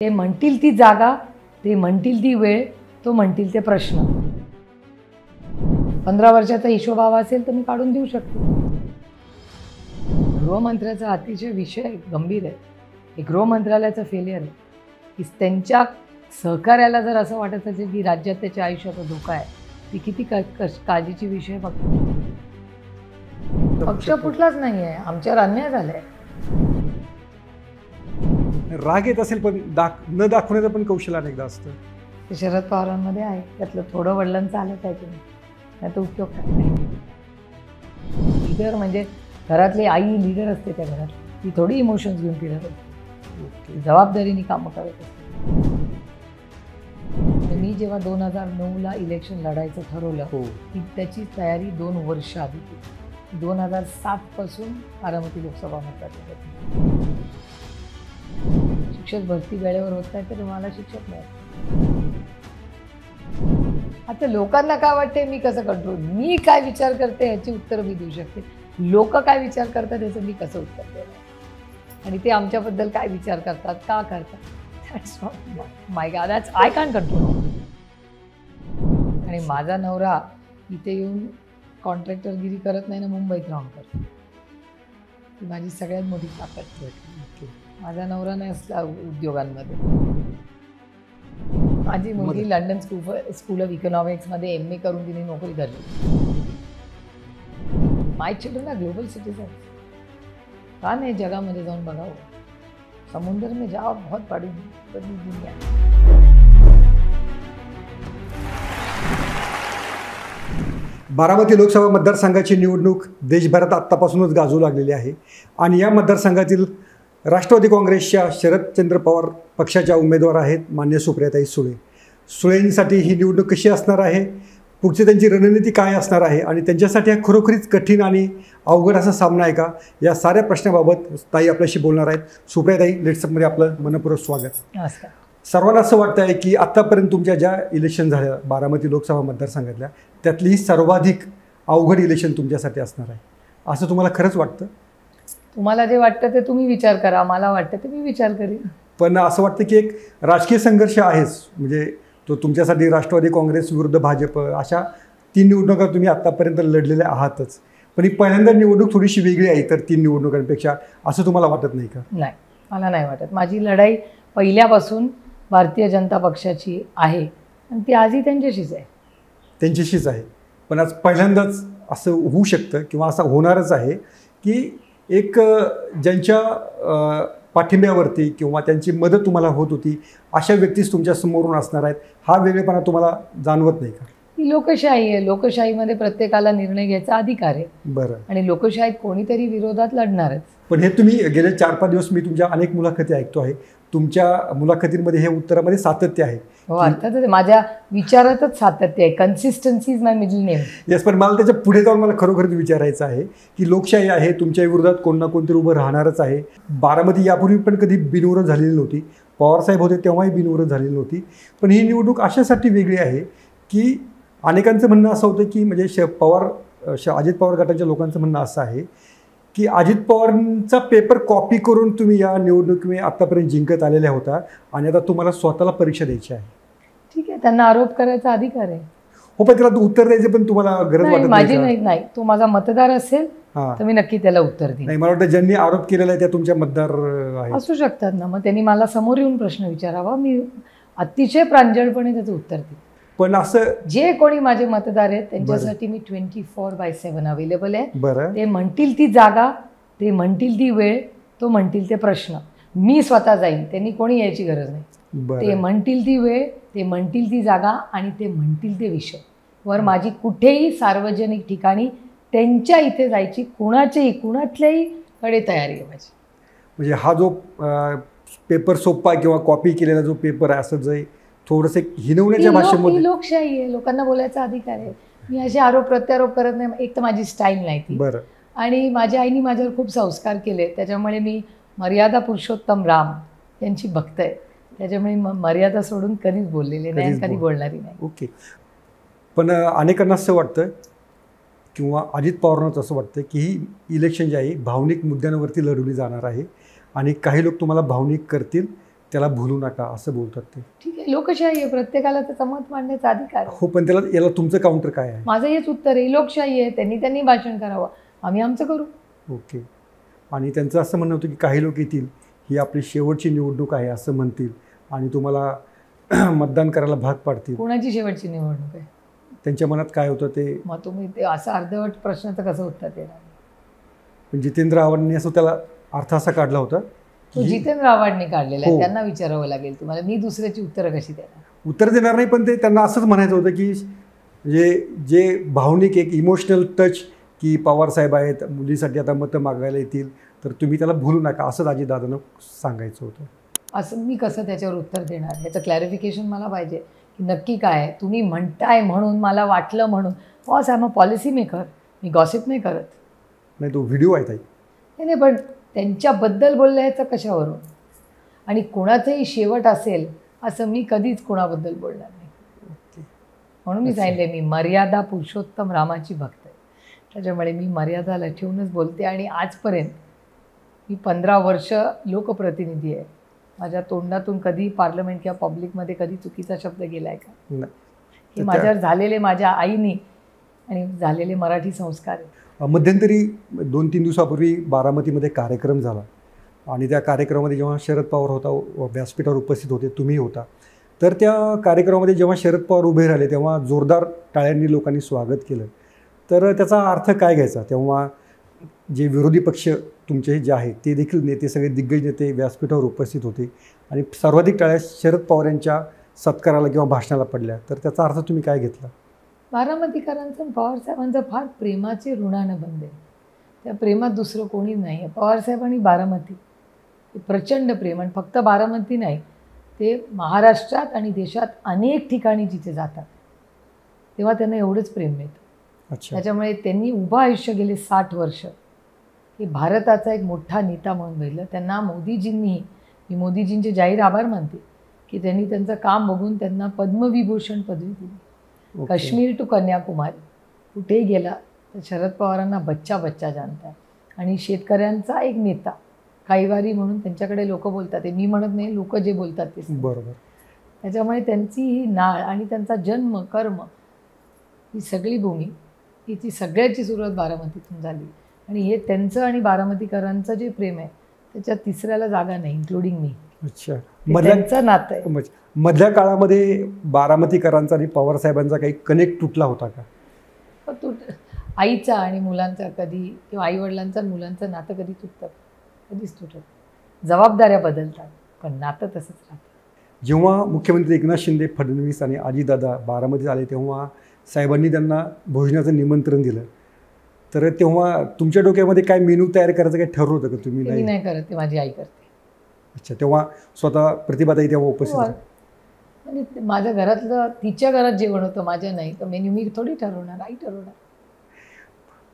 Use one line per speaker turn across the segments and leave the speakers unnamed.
ते म्हणतील ती जागा ते म्हणतील ती वेळ तो म्हणतील ते प्रश्न. पंधरा वर्षाचा हिशोब हवा असेल तर मी काढून देऊ शकते. गृहमंत्र्याचा अतिशय विषय गंभीर आहे. हे गृहमंत्रालयाचं फेलियर आहे. की त्यांच्या सहकार्याला जर असं वाटत असेल की राज्यात त्याच्या आयुष्याचा धोका आहे ती किती काळजीची विषय बघतो. पक्ष फुटलाच नाही आहे आमच्यावर अन्याय झालाय
राग येत असेल पण दाख न दाखवण्याचं पण कौशल्य अनेकदा असतं.
ते शरद पवारांमध्ये आहे. त्यातलं थोडं वडिलांचं आलं पाहिजे. नाही तर उपयोग काय लिडर म्हणजे घरातली आई लिडर असते त्या घरात. ती थोडी इमोशन्स घेऊन फिरत असते ती जबाबदारीने कामं करत असते. मी जेव्हा दोन हजार नऊला इलेक्शन लढायचं ठरवलं
हो.
की त्याची तयारी दोन वर्ष आधी केली. दोन हजार सातपासून बारामती लोकसभा मतदारसंघात. शिक्षक भरती वेळेवर होत नाही तर मला शिक्षक नाही. आता लोकांना काय वाटते मी कसं कंट्रोल मी काय विचार करते याची उत्तर मी देऊ शकते. लोक काय विचार करतात याचं मी कसं उत्तर देणार? आणि ते आमच्याबद्दल काय विचार करतात का करतात? दॅट्स माय गा दॅट्स आय कॅन कंट्रोल आणि माझा नवरा इथे येऊन कॉन्ट्रॅक्टरगिरी करत नाही ना मुंबईत राहून करतो. ती माझी सगळ्यात मोठी ताकद
भेटली
माझा नवरा नाही असला उद्योगांमध्ये. माझी मुलगी. लंडन स्कूल स्कूल ऑफ इकॉनॉमिक्समध्ये एम ए करून तिने नोकरी धरली. My children are global citizen का नाही जगामध्ये जाऊन बघावं? समुद्र में जाओ बहुत बड़ी बड़ी दुनिया.
बारामती लोकसभा मतदारसंघाची निवडणूक देशभरात आत्तापासूनच गाजू लागलेली आहे. आणि या मतदारसंघातील राष्ट्रवादी काँग्रेसच्या शरदचंद्र पवार पक्षाच्या उमेदवार आहेत मान्य सुप्रियाताई सुळे. सुळेंसाठी ही निवडणूक कशी असणार आहे? पुढची त्यांची रणनीती काय असणार आहे? आणि त्यांच्यासाठी हा खरोखरीच कठीण आणि अवघड असा सामना आहे का? या साऱ्या प्रश्नाबाबत ताई आपल्याशी बोलणार आहेत. सुप्रियाताई लेट्सअपमध्ये आपलं मनपूर्वक स्वागत. सर्वांना असं वाटतं आहे की आत्तापर्यंत तुमच्या ज्या इलेक्शन झाल्या बारामती लोकसभा मतदारसंघातल्या त्यातली ही सर्वाधिक अवघड इलेक्शन तुमच्यासाठी असणार आहे. असं तुम्हाला खरंच वाटतं?
तुम्हाला जे वाटतं ते तुम्ही विचार करा मला वाटतं ते मी विचार करेन.
पण असं वाटतं की एक राजकीय संघर्ष आहेच म्हणजे तो तुमच्यासाठी राष्ट्रवादी काँग्रेस विरुद्ध भाजप अशा तीन निवडणुका तुम्ही आत्तापर्यंत लढलेल्या आहातच. पण ही पहिल्यांदा निवडणूक थोडीशी वेगळी आहे इतर तीन निवडणुकांपेक्षा असं तुम्हाला वाटत नाही का?
नाही मला नाही वाटत. माझी लढाई पहिल्यापासून भारतीय जनता पक्षाची आहे आणि ती आजही त्यांच्याशीच आहे.
त्यांच्याशीच आहे. पण आज पहिल्यांदाच असं होऊ शकतं किंवा असं होणारच आहे की एक ज्यांच्या पाठिंब्यावरती किंवा त्यांची मदत तुम्हाला होत होती अशा व्यक्तीच तुमच्या समोरून असणार आहेत. हा वेगळेपणा तुम्हाला जाणवत नाही का?
ही लोकशाही आहे. लोकशाहीमध्ये प्रत्येकाला निर्णय घ्यायचा अधिकार आहे.
बरं.
आणि लोकशाहीत कोणीतरी विरोधात लढणारच.
पण हे तुम्ही गेले चार पाच दिवस मी तुमच्या अनेक मुलाखती ऐकतो आहे. तुमच्या मुलाखतींमध्ये हे उत्तरामध्ये सातत्य आहे.
हो अर्थातच. माझ्या विचारातच सातत्य आहे. Consistency is my middle name
yes पण मला त्याच्या पुढे जाऊन मला खरोखरच विचारायचं आहे की लोकशाही आहे तुमच्या विरोधात कोण ना कोणतरी उभं राहणारच आहे. बारामती यापूर्वी पण कधी बिनविरोध झालेली नव्हती. पवारसाहेब होते तेव्हाही बिनविरोध झालेली नव्हती. पण ही निवडणूक अशासाठी वेगळी आहे की अनेकांचं म्हणणं असं होतं की म्हणजे श पवार श अजित पवार गटाच्या लोकांचं म्हणणं असं आहे की अजित पवारांचा पेपर कॉपी करून तुम्ही या निवडणुकीमध्ये आत्तापर्यंत जिंकत आलेल्या होता आणि आता तुम्हाला स्वतःला परीक्षा द्यायची आहे.
ठीक आहे त्यांना आरोप करायचा अधिकार आहे.
हो पण त्याला उत्तर द्यायचं पण तुम्हाला गरज वाटत
माझी
नाही
नाही तो माझा मतदार असेल तर मी नक्की त्याला उत्तर देईन.
नाही मला वाटतं ज्यांनी आरोप केलेला आहे त्या तुमच्या मतदार
असू शकतात ना. मग त्यांनी मला समोर येऊन प्रश्न विचारावा. मी अतिशय प्रांजळपणे त्याचं उत्तर देईन.
पण असं
जे कोणी माझे मतदार आहेत त्यांच्यासाठी मी twenty four by seven available आहे.
बरं.
ते म्हणतील ती जागा ते म्हणतील ती वेळ तो म्हणतील ते प्रश्न. मी स्वतः जाईन त्यांनी कोणी यायची गरज नाही. ते म्हणतील ती वेळ ते म्हणतील ती जागा आणि ते म्हणतील ते विषय. वर माझी कुठेही सार्वजनिक ठिकाणी त्यांच्या इथे जायची कुणाच्याही कुणातल्याही कडे तयारी आहे माझी.
म्हणजे हा जो पेपर सोप्पा किंवा कॉपी केलेला जो पेपर आहे असं जे थोडंसं हिनवण्याच्या भाषेमध्ये
लोकशाही आहे. लोकांना बोलायचा अधिकार आहे. मी असे आरोप प्रत्यारोप करत नाही. एक तर माझी स्टाईल नाही ती.
बरं.
आणि माझ्या आईने माझ्यावर खूप संस्कार केले. त्याच्यामुळे मी मर्यादा पुरुषोत्तम राम यांची भक्त आहे. त्याच्यामुळे मर्यादा सोडून कधीच बोललेली नाही कधी
बोल-
बोलणारी नाही.
ओके. पण अनेकांना असं वाटतं किंवा अजित पवारांनाच असं वाटतं की ही इलेक्शन जी आहे भावनिक मुद्द्यांवरती लढवली जाणार आहे आणि काही लोक तुम्हाला भावनिक करतील. त्याला भुलू नका असं बोलतात ते.
ठीक आहे लोकशाही आहे प्रत्येकाला त्याचं मत मांडण्याचा अधिकार
हो पण त्याला याला तुमचं काउंटर काय आहे?
माझं हेच उत्तर आहे लोकशाही आहे त्यांनी त्यांनी भाषण करावं. आम्ही आमचं करू.
ओके. आणि त्यांचं असं म्हणणं होतं की काही लोक येतील ही आपली शेवटची निवडणूक आहे असं म्हणतील. आणि तुम्हाला मतदान करायला भाग पाडतील.
कोणाची शेवटची निवडणूक आहे?
त्यांच्या मनात काय होतं ते?
मग तुम्ही ते असं अर्धवट प्रश्नाचं कसं उत्तर देणार?
जितेंद्र आव्हाडांनी असं त्याला अर्थ असा काढला होता
तो जितेंद्र आव्हाडने काढलेला आहे
हो.
त्यांना विचारावं लागेल तुम्हाला. मी दुसऱ्याची उत्तरं कशी देणार?
उत्तर देणार नाही पण ते त्यांना असंच म्हणायचं होतं की म्हणजे जे भावनिक एक इमोशनल टच की पवार साहेब आहेत मुलीसाठी आता मतं मागायला येतील तर तुम्ही त्याला भूलू नका असंच दादांना सांगायचं होतं.
असं मी कसं त्याच्यावर उत्तर देणार? याचं क्लॅरिफिकेशन मला पाहिजे की नक्की काय तुम्ही म्हणताय म्हणून मला वाटलं म्हणून. बॉस आय मग पॉलिसी मेकर मी गॉसिप नाही करत.
नाही तो व्हिडिओ आहे ताई.
नाही पण त्यांच्याबद्दल बोलण्याचं कशावरून? आणि कोणाचंही शेवट असेल असं मी कधीच कोणाबद्दल बोलणार नाही. म्हणून मी. सांगितले मी मर्यादा पुरुषोत्तम रामाची भक्त आहे. त्याच्यामुळे मी मर्यादाला ठेवूनच बोलते आणि आजपर्यंत मी पंधरा वर्ष लोकप्रतिनिधी आहे. माझ्या तोंडातून कधी पार्लमेंट किंवा पब्लिकमध्ये कधी चुकीचा शब्द गेला आहे का. हे माझ्यावर झालेले माझ्या आईनी आणि झालेले मराठी संस्कार आहेत.
मध्यंतरी दोन तीन दिवसापूर्वी बारामतीमध्ये कार्यक्रम झाला. आणि त्या कार्यक्रमामध्ये जेव्हा शरद पवार होता व्यासपीठावर उपस्थित होते तुम्ही होता. तर त्या कार्यक्रमामध्ये जेव्हा शरद पवार उभे राहिले तेव्हा जोरदार टाळ्यांनी लोकांनी स्वागत केलं. तर त्याचा अर्थ काय घ्यायचा? तेव्हा जे विरोधी पक्ष तुमचे जे आहेत ते देखील नेते सगळे दिग्गज नेते व्यासपीठावर उपस्थित होते. आणि सर्वाधिक टाळ्या शरद पवार यांच्या सत्काराला किंवा भाषणाला पडल्या. तर त्याचा अर्थ तुम्ही काय घेतला?
बारामतीकरांचं पवारसाहेबांचं फार प्रेमाचे ऋणानं बंद आहे त्या प्रेमात दुसरं कोणी नाही. आहे पवारसाहेब आणि बारामती. हे प्रचंड प्रेम आणि फक्त बारामती नाही ते महाराष्ट्रात आणि देशात अनेक ठिकाणी जिथे जातात तेव्हा त्यांना एवढंच प्रेम मिळतं.
अच्छा.
त्याच्यामुळे त्यांनी उभं आयुष्य गेले साठ वर्ष. हे भारताचा एक मोठा नेता म्हणून बघितलं त्यांना मोदीजींनी मी मोदीजींचे जाहीर आभार मानते की त्यांनी त्यांचं काम बघून त्यांना पद्मविभूषण पदवी दिली. काश्मीर टू कन्याकुमारी. कुठेही गेला तर शरद पवारांना बच्चा बच्चा जाणतात. आणि शेतकऱ्यांचा एक नेता काहीवारी म्हणून त्यांच्याकडे लोक बोलतात. ते मी म्हणत नाही लोक जे बोलतात ते.
बरोबर.
त्याच्यामुळे त्यांची ही नाळ आणि त्यांचा जन्म कर्म ही सगळी भूमी हिची सगळ्याची सुरुवात बारामतीतून झाली. आणि हे त्यांचं आणि बारामतीकरांचं जे प्रेम आहे त्याच्यात तिसऱ्याला जागा नाही इन्क्लुडिंग मी.
अच्छा. मधल्या
नातं आहे.
म्हणजे मधल्या काळामध्ये बारामतीकरांचा आणि पवार साहेबांचा काही कनेक्ट तुटला होता का?
पण तू आईचा आणि मुलांचा कधी किंवा आईवडिलांचा आणि मुलांचं नातं कधी तुटतं? कधीच तुटत. जबाबदाऱ्या बदलतात पण नातं तसंच राहतं.
जेव्हा मुख्यमंत्री एकनाथ शिंदे फडणवीस आणि अजितदादा बारामतीत आले तेव्हा साहेबांनी त्यांना भोजनाचं निमंत्रण दिलं. तर तेव्हा तुमच्या डोक्यामध्ये काय मेनू तयार करायचं काही ठरवलं होतं का तुम्ही? नाही
करत ते माझी आई करते.
अच्छा तेव्हा स्वतः प्रतिभाताई तेव्हा उपस्थित
हो. म्हणजे माझ्या घरातलं तिच्या घरात जेवण होतं माझ्या नाही. तर मेन्यू मी थोडी ठरवणार आई ठरवणार.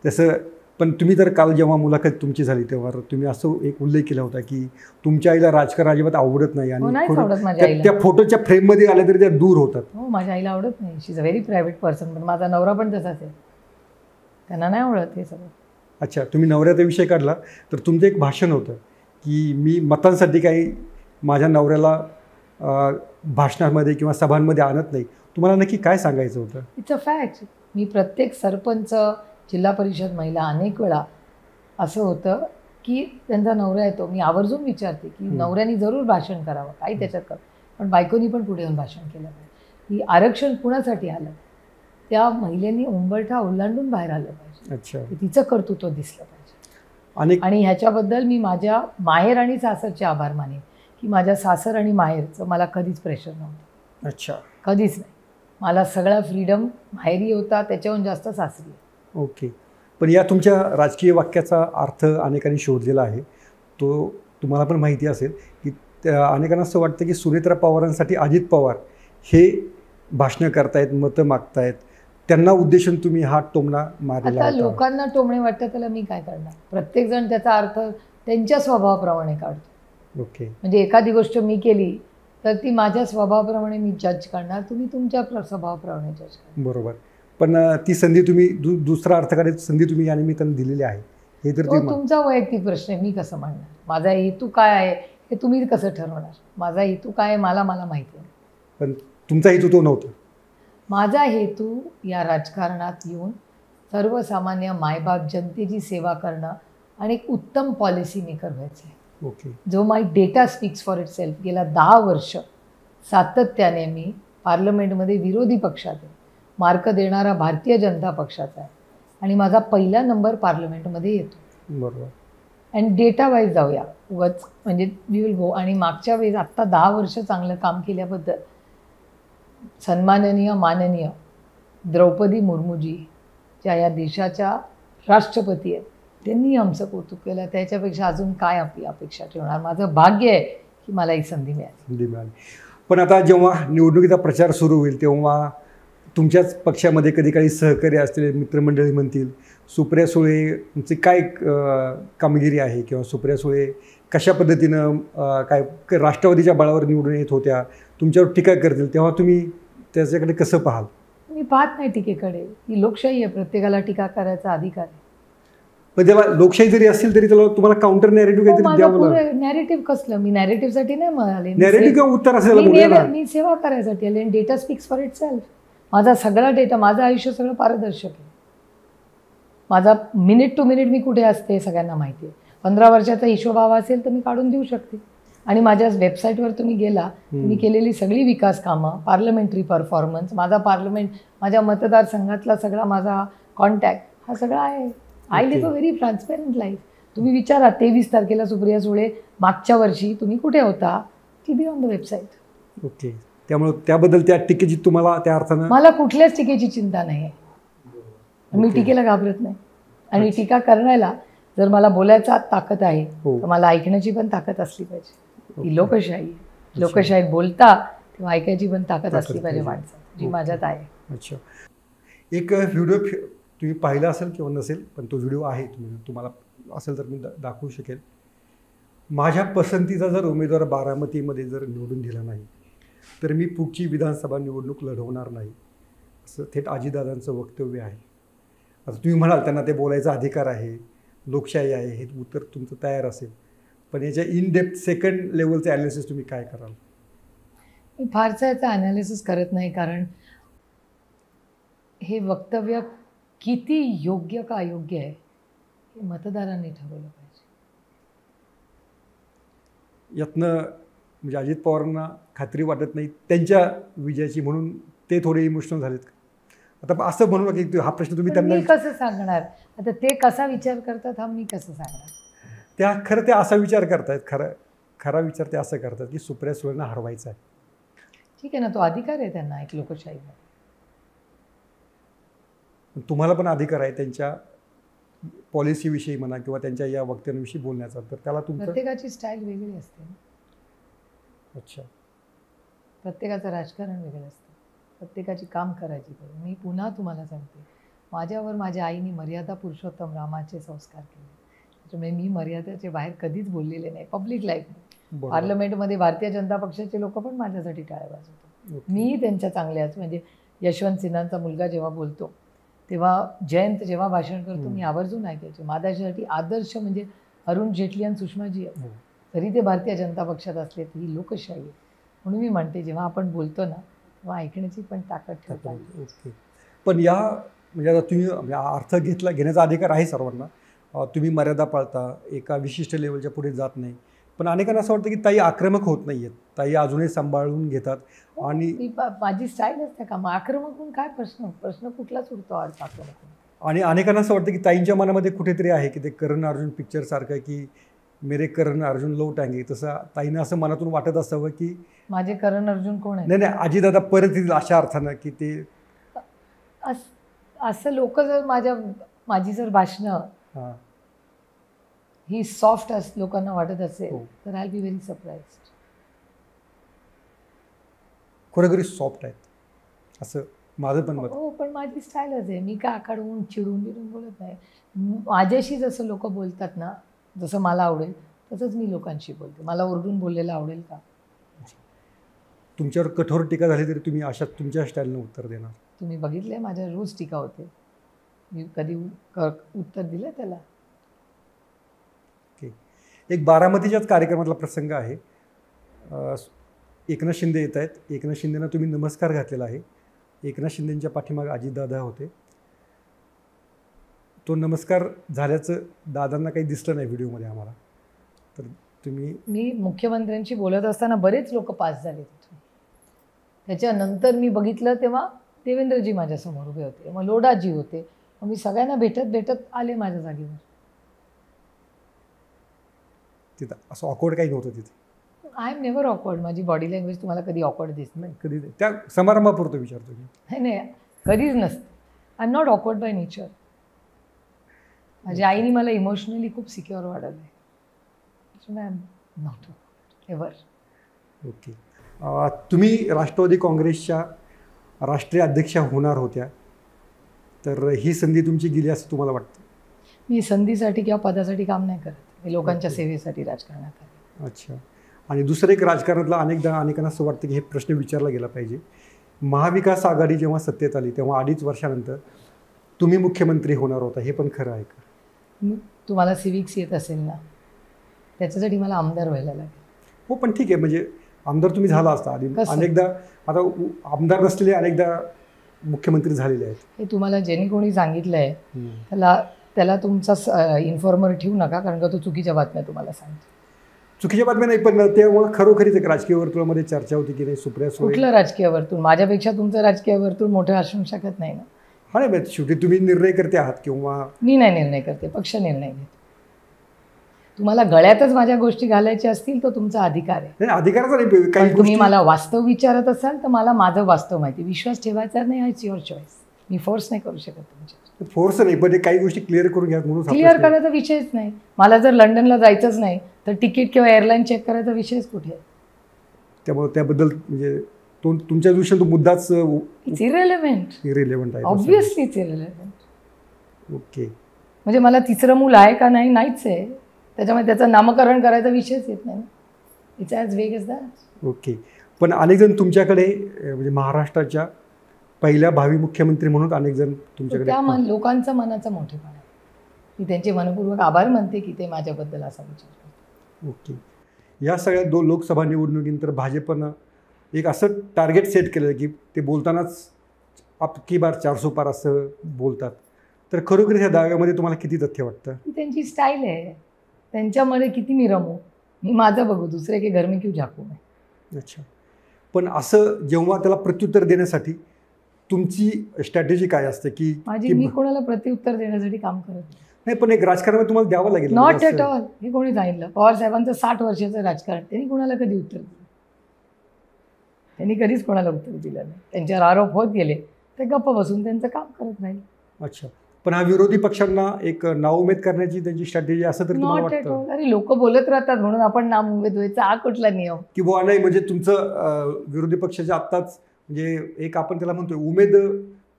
तसं पण तुम्ही तर काल जेव्हा मुलाखत तुमची झाली तेव्हा तुम्ही असं एक उल्लेख केला होता की तुमच्या आईला राजकारण अजिबात आवडत नाही
हो आवडत माझ्या
त्या फोटोच्या फ्रेममध्ये आल्या तरी त्या दूर होतात.
हो माझ्या आईला आवडत नाही. She is a very private person पण माझा नवरा पण तसाच आहे. त्यांना नाही आवडत हे सगळं.
अच्छा तुम्ही नवऱ्याचा विषय काढला तर तुमचं एक भाषण होतं. की मी मतांसाठी काही माझ्या नवऱ्याला भाषणामध्ये किंवा सभांमध्ये आणत नाही. तुम्हाला नक्की काय सांगायचं होतं?
इट्स अ फॅक्ट मी प्रत्येक सरपंच जिल्हा परिषद महिला अनेक वेळा असं होतं की त्यांचा नवरा येतो. मी आवर्जून विचारते की. नवऱ्यानी जरूर भाषण करावं. काही त्याच्यात कर पण बायकोनी पण पुढे येऊन भाषण केलं पाहिजे. की आरक्षण कुणासाठी आलं? त्या महिलेनी उंबरठा ओलांडून बाहेर आलं पाहिजे. तिचं कर्तृत्व दिसलं पाहिजे.
आणि
आणि ह्याच्याबद्दल मी माझ्या माहेर आणि सासरचे आभार मानेन की माझ्या सासर आणि माहेरचं मला कधीच प्रेशर नव्हतं.
अच्छा.
कधीच नाही. मला सगळा फ्रीडम माहेरी होता त्याच्याहून जास्त सासरी.
ओके. पण या तुमच्या राजकीय वाक्याचा अर्थ अनेकांनी शोधलेला आहे. तो तुम्हाला पण माहिती असेल की त्या अनेकांना असं वाटतं की सुनेत्रा पवारांसाठी अजित पवार हे भाषणं करतायत मतं मागतायत. त्यांना उद्देशून तुम्ही हा टोमणा होता.
लोकांना टोमणे वाटतं त्याला मी काय करणार? प्रत्येक जण त्याचा अर्थ त्यांच्या स्वभावाप्रमाणे काढतो.
ओके.
म्हणजे एखादी गोष्ट मी केली तर ती माझ्या स्वभावाप्रमाणे मी जज करणार तुम्ही तुमच्या प्र- स्वभावाप्रमाणे जज करणार.
बरोबर. पण ती संधी तुम्ही दु दुसरा अर्थ काढायची संधी तुम्ही या निमित्तानं दिलेली आहे. हे तर
तुमचा वैयक्तिक प्रश्न आहे मी कसं म्हणणार माझा हेतू काय आहे हे तुम्ही कसं ठरवणार? माझा हेतू काय आहे मला मला माहिती आहे
पण तुमचा हेतू तो नव्हता.
माझा हेतू या राजकारणात येऊन सर्वसामान्य मायबाप जनतेची सेवा करणं आणि एक उत्तम पॉलिसी मेकर व्हायचं आहे.
ओके
जो my data speaks for itself गेल्या दहा वर्ष सातत्याने मी पार्लमेंटमध्ये विरोधी पक्षात आहे. मार्क देणारा भारतीय जनता पक्षाचा आहे. आणि माझा पहिला नंबर पार्लमेंटमध्ये येतो.
बरोबर.
अँड डेटा वाईज जाऊया. उगाच म्हणजे वी विल गो आणि मागच्या वेळेस आत्ता दहा वर्ष चांगलं काम केल्याबद्दल सन्माननीय माननीय द्रौपदी मुर्मूजी ज्या या देशाच्या राष्ट्रपती आहेत त्यांनी आमचं कौतुक केलं. त्याच्यापेक्षा अजून काय आपली अपेक्षा ठेवणार? माझं भाग्य आहे की मला ही संधी मिळाली.
संधी मिळाली. पण आता जेव्हा निवडणुकीचा प्रचार सुरू होईल तेव्हा तुमच्याच पक्षामध्ये कधी काही सहकारी असतील मित्रमंडळी म्हणतील सुप्रिया सुळेंची काय कामगिरी आहे? किंवा सुप्रिया सुळे कशा पद्धतीनं काय राष्ट्रवादीच्या बळावर निवडून येत होत्या? तुमच्यावर टीका करतील तेव्हा तुम्ही त्याच्याकडे कसं पाहाल?
मी पाहत नाही टीकेकडे. ही लोकशाही आहे प्रत्येकाला टीका करायचा अधिकार आहे.
पण त्याला लोकशाही जरी असेल तरी त्याला तुम्हाला काउंटर नॅरेटिव्ह
हो,
काहीतरी द्यावं
नॅरेटिव्ह कसलं? मी नॅरेटिव्हसाठी नाही म्हणाले.
नॅरेटिव्ह किंवा उत्तर असेल
मी सेवा करायसाठी आले आणि data speaks for itself माझा सगळा डेटा माझं आयुष्य सगळं पारदर्शक आहे. माझा मिनिट टू मिनिट मी कुठे असते हे सगळ्यांना माहिती आहे. पंधरा वर्षाचा हिशोब हवा असेल तर मी काढून देऊ शकते. आणि माझ्या वेबसाईटवर तुम्ही गेला मी केलेली सगळी विकास कामं पार्लमेंटरी परफॉर्मन्स माझा पार्लमेंट माझ्या मतदारसंघातला सगळा माझा कॉन्टॅक्ट हा सगळा आहे. I live a very transparent life तुम्ही विचारा तेवीस तारखेला सुप्रिया सुळे मागच्या वर्षी तुम्ही कुठे होता to be on the website
okay. त्यामुळे त्याबद्दल त्या टीकेची तुम्हाला त्या अर्थानं
मला कुठल्याच टीकेची चिंता नाही आहे मी. टीकेला घाबरत नाही. आणि टीका करण्याला जर मला बोलायचा ताकद आहे
हो.
तर मला ऐकण्याची पण ताकद असली पाहिजे. ही लोकशाही. आहे लोकशाहीत बोलता तेव्हा ऐकायची पण ताकद असली पाहिजे. माणसात जी. माझ्यात आहे.
अच्छा. एक व्हिडिओ तुम्ही पाहिला असेल किंवा नसेल पण तो व्हिडिओ आहे तुम्ही तुम्हाला असेल तर मी दाखवू शकेल. माझ्या पसंतीचा जर उमेदवार बारामतीमध्ये जर निवडून दिला नाही तर मी पुढची विधानसभा निवडणूक लढवणार नाही. असं थेट आजीदादांचं वक्तव्य आहे. आता तुम्ही म्हणाल त्यांना ते बोलायचा अधिकार आहे लोकशाही आहे हे उत्तर तुमचं तयार असेल. पण याच्या इन डेप्थ सेकंड लेवलचं ॲनालिसिस तुम्ही काय कराल?
मी फारसा याचं अनालिसिस करत नाही कारण हे वक्तव्य किती योग्य का अयोग्य आहे हे मतदारांनी ठरवलं पाहिजे.
यातनं म्हणजे अजित पवारांना खात्री वाटत नाही त्यांच्या विजयाची म्हणून ते थोडे इमोशनल झालेत. आता असं म्हणू नका की हा प्रश्न तुम्ही त्यांना
कसं सांगणार? आता ते कसा विचार करतात हा मी कसं सांगणार?
त्या खरं ते असा विचार करतायत खरं खरा विचार ते असं करतात की सुप्रिया सुळेंना हरवायचं आहे.
ठीक आहे ना तो अधिकार आहे त्यांना एक
पण तुम्हाला पण अधिकार आहे त्यांच्या पॉलिसीविषयी म्हणा किंवा त्यांच्या या वक्तव्यांविषयी बोलण्याचा तर त्याला तुमचं
प्रत्येकाची स्टाईल वेगळी असते.
अच्छा.
प्रत्येकाचं राजकारण वेगळं असतं. प्रत्येकाची काम करायची मी पुन्हा तुम्हाला सांगते. माझ्यावर माझ्या आईने मर्यादा पुरुषोत्तम रामाचे संस्कार केले. त्याच्यामुळे मी मर्यादेचे बाहेर कधीच बोललेले नाही. Public life. पार्लमेंटमध्ये भारतीय जनता पक्षाचे लोक पण माझ्यासाठी टाळ्या वाजवतात. मीही त्यांच्या चांगल्याच म्हणजे यशवंत सिन्हांचा मुलगा जेव्हा बोलतो तेव्हा जयंत जेव्हा भाषण करतो. मी आवर्जून ऐकायचे. माझ्यासाठी आदर्श म्हणजे अरुण जेटली आणि सुषमाजी
हो.
तरी ते भारतीय जनता पक्षात असले तर ही लोकशाही आहे. म्हणून मी म्हणते जेव्हा आपण बोलतो ना तेव्हा ऐकण्याची पण ताकद ठेवता
पण या म्हणजे आता तुम्ही म्हणजे अर्थ घेतला घेण्याचा अधिकार आहे सर्वांना. तुम्ही मर्यादा पाळता एका विशिष्ट लेवलच्या पुढे जात नाही. पण अनेकांना असं वाटतं की ताई आक्रमक होत नाही आहेत ताई अजूनही सांभाळून घेतात आणि
माझी स्टाईल असते का? मग आक्रमक होऊन काय प्रश्न? प्रश्न कुठलाच आज आक्रमक.
आणि अनेकांना असं वाटतं की ताईंच्या मनामध्ये कुठेतरी आहे की ते करण अर्जुन पिक्चरसारखं की मेरे करण अर्जुन लो टांगे तसं ताईनं असं मनातून वाटत असावं की
माझे करण अर्जुन कोण आहे
नाही नाही आजीदादा परत येतील अशा अर्थानं की ते
अस- असं लोक जर माझ्या माझी जर भाषणं
हां.
ही सॉफ्ट अस लोकांना वाटत असेल
हो.
तर आय बी व्हेरी सरप्राईज
खरोखरी सॉफ्ट आहेत. असं माझं पण मत.
हो पण माझी स्टाईलच आहे. मी काय आकाडून चिडून बिडून बोलत नाही. म- माझ्याशी जसं लोक बोलतात ना जसं मला आवडेल तसंच मी लोकांशी बोलते. मला ओरडून बोललेलं आवडेल का?
तुमच्यावर कठोर टीका झाली तरी तुम्ही अशा तुमच्या स्टाईलनं उत्तर देणार.
तुम्ही बघितले माझ्या रोज टीका होते. मी कधी उत्तर दिलं त्याला.
एक बारामतीच्याच कार्यक्रमातला प्रसंग आहे. एकनाथ शिंदे येत आहेत. एकनाथ शिंदेना तुम्ही नमस्कार घातलेला आहे. एकनाथ शिंदेंच्या पाठीमागे अजितदादा होते. तो नमस्कार झाल्याचं दादांना काही दिसलं नाही व्हिडिओमध्ये आम्हाला. तर तुम्ही
मी मुख्यमंत्र्यांशी बोलत असताना बरेच लोक पास झाले तिथून. त्याच्यानंतर मी बघितलं तेव्हा देवेंद्रजी माझ्यासमोर उभे होते. मग लोडाजी होते. मग मी सगळ्यांना भेटत भेटत आले माझ्या जागेवर.
तिथं असं ऑकवर्ड काही नव्हतं तिथे?
आय एम नेव्हर ऑकवर्ड माझी बॉडी लँग्वेज तुम्हाला कधी ऑकवर्ड दिसत
नाही. कधी. त्या समारंभापुरतं विचारतो मी.
नाही नाही. कधीच नसतं. I am not awkward by nature माझ्या आईने मला इमोशनली खूप सिक्युअर वाढवलं आहे I am not ever
okay तुम्ही राष्ट्रवादी काँग्रेसच्या राष्ट्रीय अध्यक्षा होणार होत्या. तर ही संधी तुमची गेली असं तुम्हाला वाटतं?
मी संधीसाठी किंवा पदासाठी काम नाही करत. मी लोकांच्या. सेवेसाठी राजकारणात आहे.
अच्छा. आणि दुसरं एक राजकारणातला अनेकदा अनेकांना असं वाटतं की हे प्रश्न विचारला गेला पाहिजे. महाविकास आघाडी जेव्हा सत्तेत आली तेव्हा अडीच वर्षानंतर तुम्ही मुख्यमंत्री होणार होता. हे पण खरं आहे का?
तुम्हाला सिविक्स येत असेल ना त्याच्यासाठी मला आमदार व्हायला लागेल.
हो पण ठीक आहे. म्हणजे आमदार तुम्ही झाला असता. आधी? अनेकदा आता आमदार नसलेले अनेकदा मुख्यमंत्री झालेले आहेत.
हे तुम्हाला ज्यांनी कोणी सांगितलं आहे त्याला त्याला तुमचा इन्फॉर्मर ठेवू नका कारण का तो चुकीच्या बातम्या तुम्हाला सांगतो.
चुकीच्या बातम्या नाही पण तेव्हा खरोखरीच एक राजकीय वर्तुळामध्ये चर्चा होती की नाही सुप्रिया
कुठलं राजकीय वर्तुळ? माझ्यापेक्षा तुमचं राजकीय वर्तुळ मोठं असू शकत नाही ना.
हा नाही शेवटी तुम्ही निर्णय करते आहात किंवा
मी नाही निर्णय करते पक्ष निर्णय घेते. तुम्हाला गळ्यातच माझ्या गोष्टी घालायच्या असतील तर तुमचा अधिकार आहे.
अधिकाराचा नाही काही
तुम्ही मला वास्तव विचारत असाल तर मला माझं वास्तव माहिती. विश्वास ठेवायचा नाही इट्स युअर चॉईस मी फोर्स नाही करू शकत तुमच्या
फोर्स नाही पण काही गोष्टी क्लिअर करून घ्या म्हणून
क्लिअर. करायचा विषयच नाही. मला जर लंडनला जायचंच नाही तर तिकीट किंवा एअरलाईन चेक करायचा विषयच कुठे? आहे
त्यामुळे त्याबद्दल म्हणजे तो तुमच्या दृष्टीने तो मुद्दाच
इट्स इरेलिव्हेंट
रिलेव्हंट आहे
ऑब्विसली इट्स इरेलिव्हेंट
ओके
म्हणजे मला तिसरं मूल आहे का नाही नाहीच आहे. त्याच्यामुळे त्याचं नामकरण करायचा विषयच येत नाही it's as vague as that
okay पण अनेक जण तुमच्याकडे म्हणजे महाराष्ट्राच्या पहिल्या भावी मुख्यमंत्री म्हणून अनेक जण तुमच्याकडे
त्या मन लोकांचा मनाचा मोठेपणा आहे. मी त्यांचे मनपूर्वक आभार मानते की ते माझ्याबद्दल असा विचार
ओके या सगळ्या दोन लोकसभा निवडणुकीनंतर भाजपनं एक असं टार्गेट सेट केलं की ते बोलतानाच आप की बार चारसो पार असं बोलतात. तर खरोखर ह्या दाव्यामध्ये तुम्हाला किती तथ्य वाटतं?
त्यांची स्टाईल आहे. त्यांच्यामध्ये किती मी रमू? मी माझं बघू दुसरे की घर में क्यों झाकू मैं
अच्छा. पण असं जेव्हा त्याला प्रत्युत्तर देण्यासाठी तुमची स्ट्रॅटेजी काय असते की
माझी मी कोणाला प्रत्युत्तर देण्यासाठी काम करत नाही.
नाही पण एक राजकारणामध्ये तुम्हाला द्यावं लागेल
नॉट ॲट
असं-
ऑल हे कोणी सांगितलं? पवार साहेबांचं साठ वर्षाचं राजकारण त्यांनी कोणाला कधी उत्तर दिलं? त्यांनी कधीच कोणाला उत्तर दिलं नाही. त्यांच्यावर आरोप होत गेले ते गप्प बसून त्यांचं काम करत राहील.
अच्छा. पण हा विरोधी पक्षांना एक नाउमेद करण्याची त्यांची स्ट्रॅटेजी असं तरी तुम्हाला वाटतं?
अरे लोक बोलत राहतात म्हणून आपण नाम व्हायचा. हा कुठला नियम?
की बुवा नाही म्हणजे तुमचं विरोधी पक्षाच्या आत्ताच म्हणजे एक आपण त्याला म्हणतोय उमेद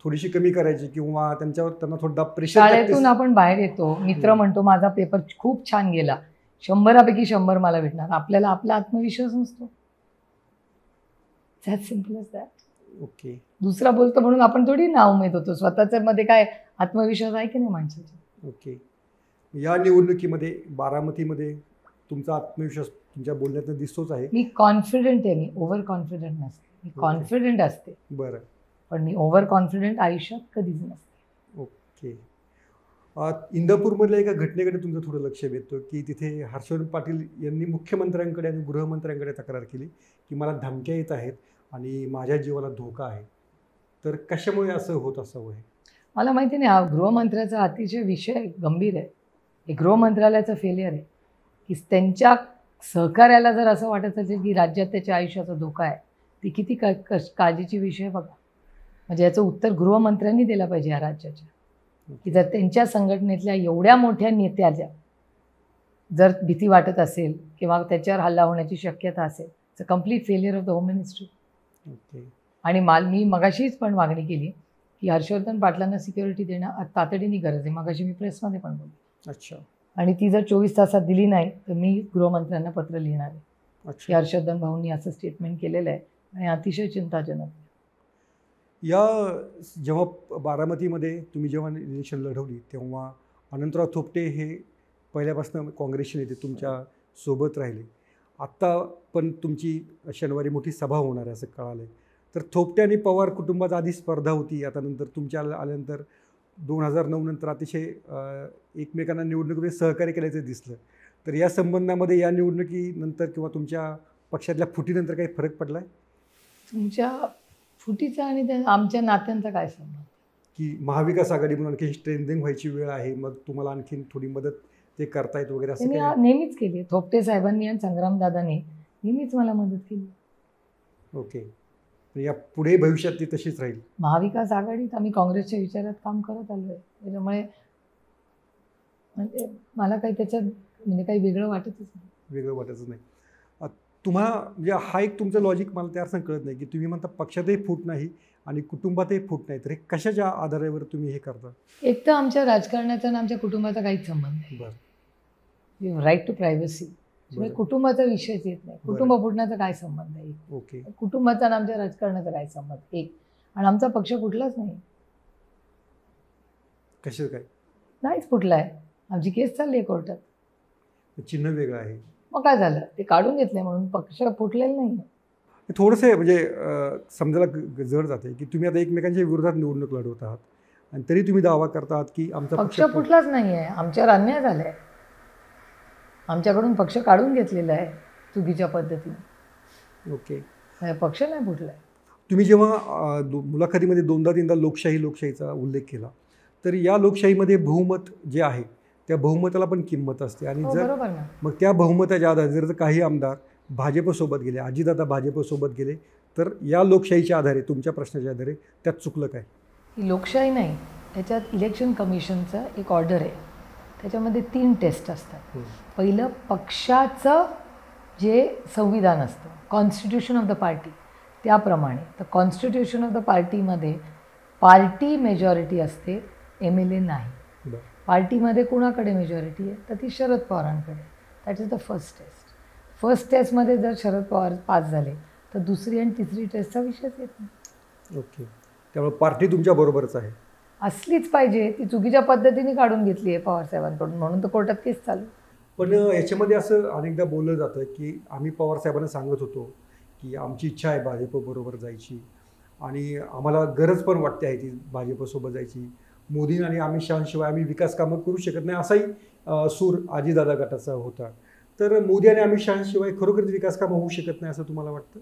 थोडीशी कमी करायची किंवा त्यांच्यावर त्यांना थोडा प्रेशर
शाळेतून आपण बाहेर येतो. मित्र. म्हणतो माझा पेपर खूप छान गेला. शंभरापैकी शंभर मला भेटणार. आपल्याला आपला आत्मविश्वास नसतो. दॅट सिंपल दॅट
ओके
दुसरा बोलतो म्हणून आपण थोडी ना उमेद होतो. स्वतःच्या मध्ये काय आत्मविश्वास आहे की नाही माणसाचा?
ओके. या निवडणुकीमध्ये बारामतीमध्ये तुमचा आत्मविश्वास तुमच्या बोलण्यात दिसतोच आहे.
मी कॉन्फिडंट आहे. मी ओव्हर कॉन्फिडंट नसते. मी. कॉन्फिडंट असते.
बरं.
पण मी ओव्हर कॉन्फिडंट आयुष्यात कधीच नसते.
ओके. इंदापूरमधल्या एका घटनेकडे तुमचं थोडं लक्ष वेधतं की तिथे हर्षवर्धन पाटील यांनी मुख्यमंत्र्यांकडे आणि गृहमंत्र्यांकडे तक्रार केली की मला धमक्या येत आहेत आणि माझ्या जीवाला धोका आहे. तर कशामुळे असं होत असावं हे?
मला माहिती नाही हा गृहमंत्र्याचा अतिशय विषय गंभीर आहे. हे गृहमंत्रालयाचं फेलियर आहे. की त्यांच्या सहकार्याला जर असं वाटत असेल की राज्यात त्याच्या आयुष्याचा धोका आहे ती किती का काळजीची विषय बघा. म्हणजे याचं उत्तर गृहमंत्र्यांनी दिलं पाहिजे या राज्याच्या. की जर त्यांच्या संघटनेतल्या एवढ्या मोठ्या नेत्याच्या जर भीती वाटत असेल किंवा त्याच्यावर हल्ला होण्याची शक्यता असेल तर complete failure of the home ministry
okay.
आणि माल मी मगाशीच पण मागणी केली की हर्षवर्धन पाटलांना सिक्युरिटी देणं तातडीने गरज आहे. मगाशी मी प्रेसमध्ये पण बोलली.
अच्छा.
आणि ती जर चोवीस तासात दिली नाही तर मी गृहमंत्र्यांना पत्र लिहिणार आहे. की हर्षवर्धन भाऊंनी असं स्टेटमेंट केलेलं आहे आणि अतिशय चिंताजनक.
या जेव्हा बारामतीमध्ये तुम्ही जेव्हा इलेक्शन लढवली तेव्हा अनंतराव थोपटे हे पहिल्यापासून काँग्रेसचे नेते तुमच्यासोबत राहिले. आत्ता पण तुमची शनिवारी मोठी सभा होणार आहे असं कळालं आहे तर थोपटे आणि पवार कुटुंबात आधी स्पर्धा होती आता नंतर तुमच्या आल्या- आल्यानंतर दोन हजार नऊ नंतर अतिशय एकमेकांना निवडणुकीमध्ये सहकार्य केल्याचं दिसलं. तर या संबंधामध्ये या निवडणुकीनंतर किंवा तुमच्या पक्षातल्या फुटीनंतर काही फरक पडला आहे
तुमच्या फुटीचा आणि त्या आमच्या नात्यांचा काय संबंध?
की महाविकास आघाडी म्हणून आणखी स्ट्रेंथिंग व्हायची वेळ आहे मग तुम्हाला आणखीन थोडी मदत ते करतायत वगैरे असं
नेहमीच केली. थोपटे साहेबांनी आणि संग्रामदादांनी नेहमीच मला मदत केली.
ओके. या पुढे भविष्यात ती तशीच राहील.
महाविकास आघाडीत आम्ही काँग्रेसच्या विचारात काम करत आलो आहे. त्याच्यामुळे म्हणजे मला काही त्याच्यात म्हणजे काही वेगळं वाटतच नाही.
वेगळं वाटायचं नाही. अ, तुम्हाला म्हणजे हा एक तुमचं लॉजिक मला त्या कळत नाही की तुम्ही म्हणता पक्षातही फूट नाही आणि कुटुंबातही फूट नाही. तर हे कशाच्या आधारावर तुम्ही हे करता?
एक तर आमच्या राजकारणाचा आणि आमच्या कुटुंबाचा काहीच संबंध नाही.
बरं.
राईट टू प्रायव्हसी
बरं.
कुटुंबाचा विषयच येत नाही. कुटुंब फुटण्याचा काय संबंध आहे?
ओके.
कुटुंबाचा आणि आमच्या राजकारणाचा काय संबंध? एक. आणि आमचा पक्ष कुठलाच नाही.
कशाचं काय?
नाहीच फुटला आहे आमची केस चालली आहे कोर्टात.
चिन्ह वेगळं आहे.
मग काय झालं? ते काढून घेतले म्हणून पक्ष फुटलेला नाही
थोडंसं म्हणजे समजायला जड जाते की तुम्ही आता एकमेकांच्या विरोधात निवडणूक लढवत आहात आणि तरी तुम्ही दावा करता आहात की आमचा
पक्ष
फूट-
फुटलाच नाही आहे आमच्यावर अन्याय झालाय. आमच्याकडून पक्ष काढून घेतलेला आहे चुकीच्या पद्धतीने.
ओके.
पक्ष नाही फुटलाय
तुम्ही जेव्हा दो मुलाखतीमध्ये दोनदा तीनदा लोकशाही लोकशाहीचा उल्लेख केला तर या लोकशाहीमध्ये बहुमत जे आहे त्या बहुमताला पण किंमत असते. आणि
हो
जर मग त्या बहुमताच्या आधारे जर काही आमदार भाजपसोबत गेले अजितदादा भाजपसोबत गेले तर या लोकशाहीच्या आधारे तुमच्या प्रश्नाच्या आधारे त्यात चुकलं काय?
ही लोकशाही नाही त्याच्यात इलेक्शन कमिशनचं एक ऑर्डर आहे. त्याच्यामध्ये तीन टेस्ट असतात. पहिलं पक्षाचं जे संविधान असतं कॉन्स्टिट्यूशन ऑफ द पार्टी त्याप्रमाणे. तर कॉन्स्टिट्यूशन ऑफ द पार्टीमध्ये पार्टी मेजॉरिटी असते एम एल ए नाही. पार्टीमध्ये कुणाकडे मेजॉरिटी आहे? तर ती Sharad पवारांकडे. That is the first test first टेस्टमध्ये जर शरद पवार पास झाले तर दुसरी आणि तिसरी टेस्टचा विषयच येत नाही.
ओके. त्यामुळे पार्टी तुमच्या बरोबरच आहे.
असलीच पाहिजे ती चुकीच्या पद्धतीने काढून घेतली आहे पवारसाहेबांकडून म्हणून तर कोर्टात केस चालू.
पण याच्यामध्ये असं अनेकदा बोललं जातं की आम्ही पवार साहेबांना सांगत होतो की आमची इच्छा आहे भाजपबरोबर जायची आणि आम्हाला गरज पण वाटते आहे ती भाजपसोबत जायची. मोदी आणि अमित शहाशिवाय आम्ही विकास कामं करू शकत नाही असाही सूर आजीदादा गटाचा होता. तर मोदी आणि अमित शहाशिवाय खरोखरच विकास कामं होऊ शकत नाही असं तुम्हाला वाटतं?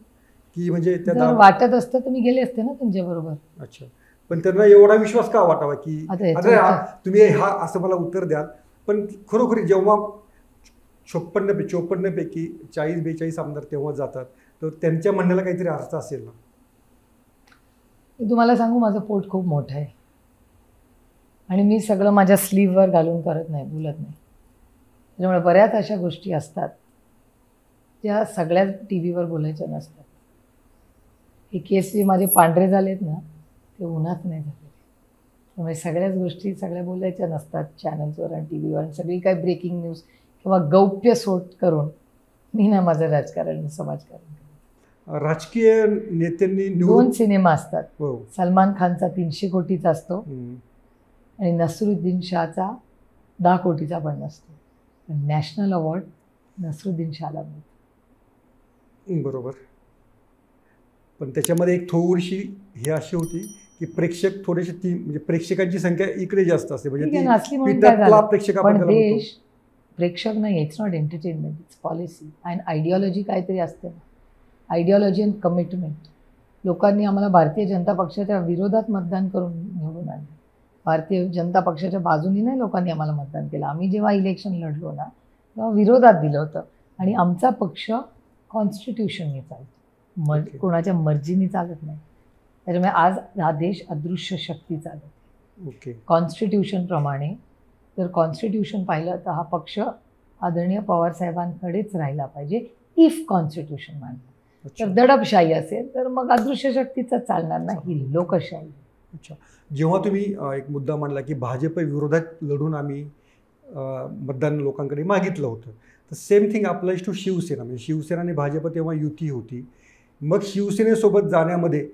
की म्हणजे त्या
वाटत असतं तर मी गेले असते ना तुमच्याबरोबर
अच्छा. पण त्यांना एवढा विश्वास का वाटावा की अरे तुम्ही हा असं मला उत्तर द्याल. पण खरोखरी जेव्हा छप्पन्न पे चोपन्नपैकी चाळीस बेचाळीस आमदार तेव्हा जातात तर त्यांच्या म्हणण्याला काहीतरी अर्थ असेल ना?
तुम्हाला सांगू माझं पोट खूप मोठं आहे. आणि मी सगळं माझ्या स्लीववर घालून करत नाही बोलत नाही. त्याच्यामुळे बऱ्याच अशा गोष्टी असतात ज्या सगळ्याच टी व्हीवर बोलायच्या नसतात. हे केस जे माझे पांढरे झालेत ना ते उन्हात नाही झालेले त्यामुळे सगळ्याच गोष्टी सगळ्या बोलायच्या नसतात चॅनल्सवर आणि टी व्हीवर आणि सगळी काय ब्रेकिंग न्यूज किंवा गौप्य सोट करून मी ना माझं राजकारण समाजकारण.
राजकीय नेत्यांनी
दोन सिनेमा असतात.
हो.
सलमान खानचा तीनशे कोटीचा असतो. आणि नसरुद्दीन शहाचा दहा कोटीचा पण पण नॅशनल अवॉर्ड नसरुद्दीन शहाला मिळतो.
बरोबर. पण त्याच्यामध्ये एक थोडीशी हे अशी होती की प्रेक्षक थोडेसे ती म्हणजे प्रेक्षकांची संख्या इकडे जास्त असते. म्हणजे? प्रेक्षक
नाही it's not entertainment it's policy and ideology काहीतरी असते. ना आयडिओलॉजी अँड कमिटमेंट लोकांनी आम्हाला भारतीय जनता पक्षाच्या विरोधात मतदान करून निवडून आणलं. भारतीय जनता पक्षाच्या बाजूनी नाही लोकांनी आम्हाला मतदान केलं. आम्ही जेव्हा इलेक्शन लढलो ना तेव्हा विरोधात दिलं होतं. आणि आमचा पक्ष कॉन्स्टिट्यूशनने चालतो. मर. कोणाच्या मर्जीने चालत नाही. त्याच्यामुळे आज हा देश अदृश्य शक्ती चालत
ओके.
कॉन्स्टिट्यूशनप्रमाणे जर कॉन्स्टिट्यूशन पाहिलं तर हा पक्ष आदरणीय पवारसाहेबांकडेच राहिला पाहिजे इफ कॉन्स्टिट्यूशन मानलं. तर दडपशाही असेल तर मग अदृश्य शक्तीचं चालणार नाही ही लोकशाही.
अच्छा. जेव्हा तुम्ही एक मुद्दा मांडला की भाजप विरोधात लढून आम्ही मतदान लोकांकडे मागितलं होतं तर same thing applies to Shiv Sena. म्हणजे शिवसेना आणि भाजप तेव्हा युती होती. मग शिवसेनेसोबत जाण्यामध्ये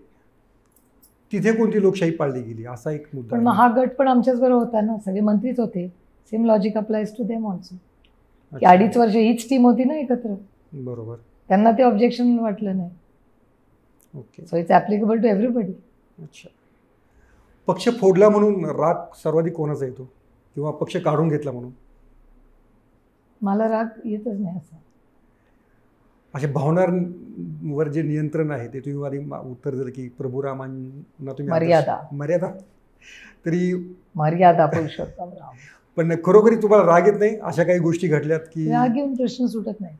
तिथे कोणती लोकशाही पाळली गेली? असा एक मुद्दा
पण मग. हा गट पण आमच्याच बरोबर होता ना? सगळे मंत्रीच होते. Same logic applies to them also. अडीच वर्ष हीच टीम होती ना एकत्र.
बरोबर.
त्यांना ते ऑब्जेक्शन वाटलं नाही.
Okay.
So it's applicable to everybody
अच्छा. पक्ष फोडला म्हणून राग सर्वाधिक कोणाचा येतो? किंवा पक्ष काढून घेतला म्हणून?
मला राग येतच नाही असं.
अशा भावनांवर जे नियंत्रण आहे ते तुम्ही आधी मा- उत्तर दिलं की प्रभू रामांना तुम्ही
मर्यादा.
मर्यादा. तरी
मर्यादा पुरुषोत्तम
पण खरोखरी तुम्हाला राग येत नाही? अशा काही गोष्टी घडल्यात की
राग येऊन प्रश्न सुटत नाही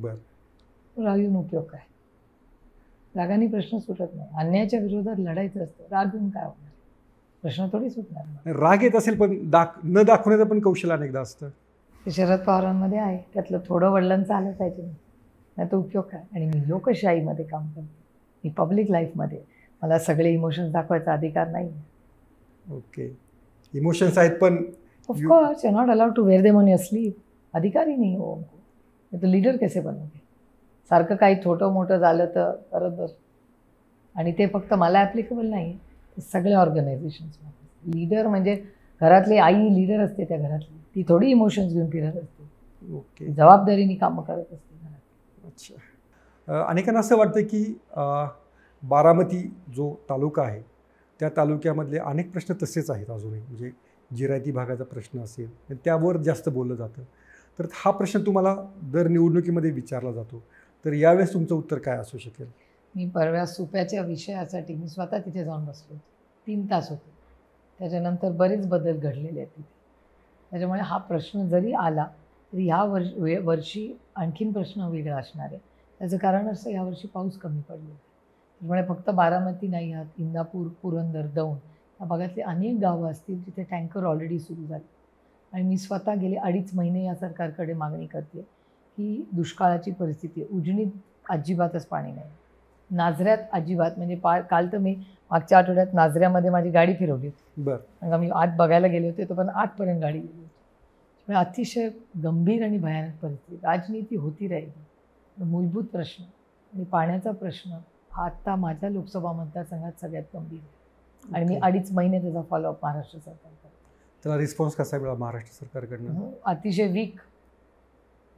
बर.
राग येऊन उपयोग काय? रागाने प्रश्न सुटत नाही. अन्यायाच्या विरोधात लढायचं असतं. राग येऊन काय होणार? प्रश्न थोडी सुटणार.
राग येत असेल पण दाख न दाखवण्याचं पण कौशल्य अनेकदा असतं.
ते शरद पवारांमध्ये आहे. त्यातलं थोडं वडिलांचं आलं पाहिजे नाही तर उपयोग काय? आणि मी लोकशाहीमध्ये काम करते. मी पब्लिक लाईफमध्ये मला सगळे इमोशन्स दाखवायचा अधिकार नाही.
ओके. इमोशन्स आहेत पण
of course you not allowed to wear them on your sleeve अधिकार नाही हो. हमको नहीं तो लीडर कैसे बनोगे सारखं काही छोटं मोठं झालं तर करत बस. आणि ते फक्त मला ॲप्लिकेबल नाही. ते सगळ्या ऑर्गनायझेशन्समध्ये लीडर म्हणजे घरातली आई लीडर असते त्या घरातली. ती थोडी इमोशन्स घेऊन फिरत असते.
ओके.
जबाबदारीने कामं करत असते.
अच्छा अनेकांना असं वाटतं की बारामती जो तालुका आहे त्या तालुक्यामधले अनेक प्रश्न तसेच आहेत अजूनही. म्हणजे जिरायती भागाचा प्रश्न असेल त्यावर जास्त बोललं जातं. तर हा प्रश्न तुम्हाला दर निवडणुकीमध्ये विचारला जातो. तर यावेळेस तुमचं उत्तर काय असू शकेल?
मी परवा सुप्याच्या विषयासाठी मी स्वतः तिथे जाऊन बसलो तीन तास होते. त्याच्यानंतर बरेच बदल घडलेले आहेत तिथे. त्याच्यामुळे हा प्रश्न जरी आला तरी ह्या वर्ष वे वर्षी आणखीन प्रश्न वेगळा असणार आहे त्याचं कारण असं यावर्षी पाऊस कमी पडलेला आहे. त्यामुळे फक्त बारामती नाही आहात इंदापूर पुरंदर दौंड या भागातली अनेक गावं असतील जिथे टँकर ऑलरेडी सुरू झाले. आणि मी स्वतः गेले अडीच महिने या सरकारकडे मागणी करते की दुष्काळाची परिस्थिती आहे. उजनीत अजिबातच पाणी नाही. नाझऱ्यात अजिबात म्हणजे पा काल तर मी मागच्या आठवड्यात नाझऱ्यामध्ये माझी गाडी फिरवली होती.
बरं.
मी आत बघायला गेले होते तो पण आठपर्यंत गाडी गेली अतिशय गंभीर आणि भयानक परिस्थिती. राजनीती होती राहिली. मूलभूत प्रश्न आणि पाण्याचा प्रश्न हा आत्ता माझ्या लोकसभा मतदारसंघात सगळ्यात गंभीर आहे. आणि मी. अडीच महिने त्याचा फॉलोअप महाराष्ट्र सरकार
त्याला रिस्पॉन्स कसा मिळाला महाराष्ट्र सरकारकडनं?
हो, अतिशय वीक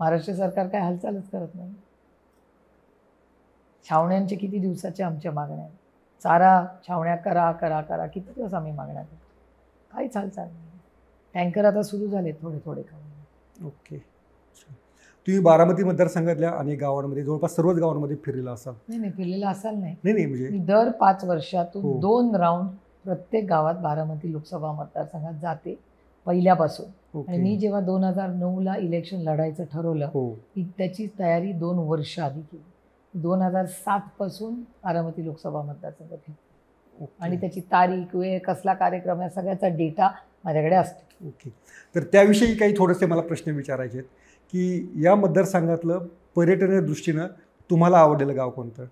महाराष्ट्र सरकार काय हालचालच करत नाही. छावण्यांचे किती दिवसाच्या आमच्या मागण्या चारा छावण्या करा करा करा. किती दिवस आम्ही मागण्या करतो? काहीच हालचाल नाही. टँकर आता सुरू झाले थोडे थोडे खाऊन
ओके. तुम्ही बारामती मतदारसंघातल्या अनेक गावांमध्ये जवळपास सर्वच गावांमध्ये फिरलेला असाल.
नाही नाही फिरलेला असाल नाही.
नाही नाही म्हणजे
मी दर पाच वर्षातून
हो.
दोन राऊंड प्रत्येक गावात बारामती लोकसभा मतदारसंघात जाते पहिल्यापासून. आणि मी जेव्हा दोन हजार नऊला इलेक्शन लढायचं ठरवलं
हो.
त्याची तयारी दोन वर्ष आधी केली. दोन हजार सातपासून बारामती लोकसभा मतदारसंघ फिरते
ओके.
आणि त्याची तारीख वेळ कसला कार्यक्रम या सगळ्याचा डेटा माझ्याकडे असतो.
ओके. तर त्याविषयी काही थोडेसे मला प्रश्न विचारायचे आहेत की या मतदारसंघातलं पर्यटनाच्या दृष्टीनं तुम्हाला आवडलेलं गाव कोणतं?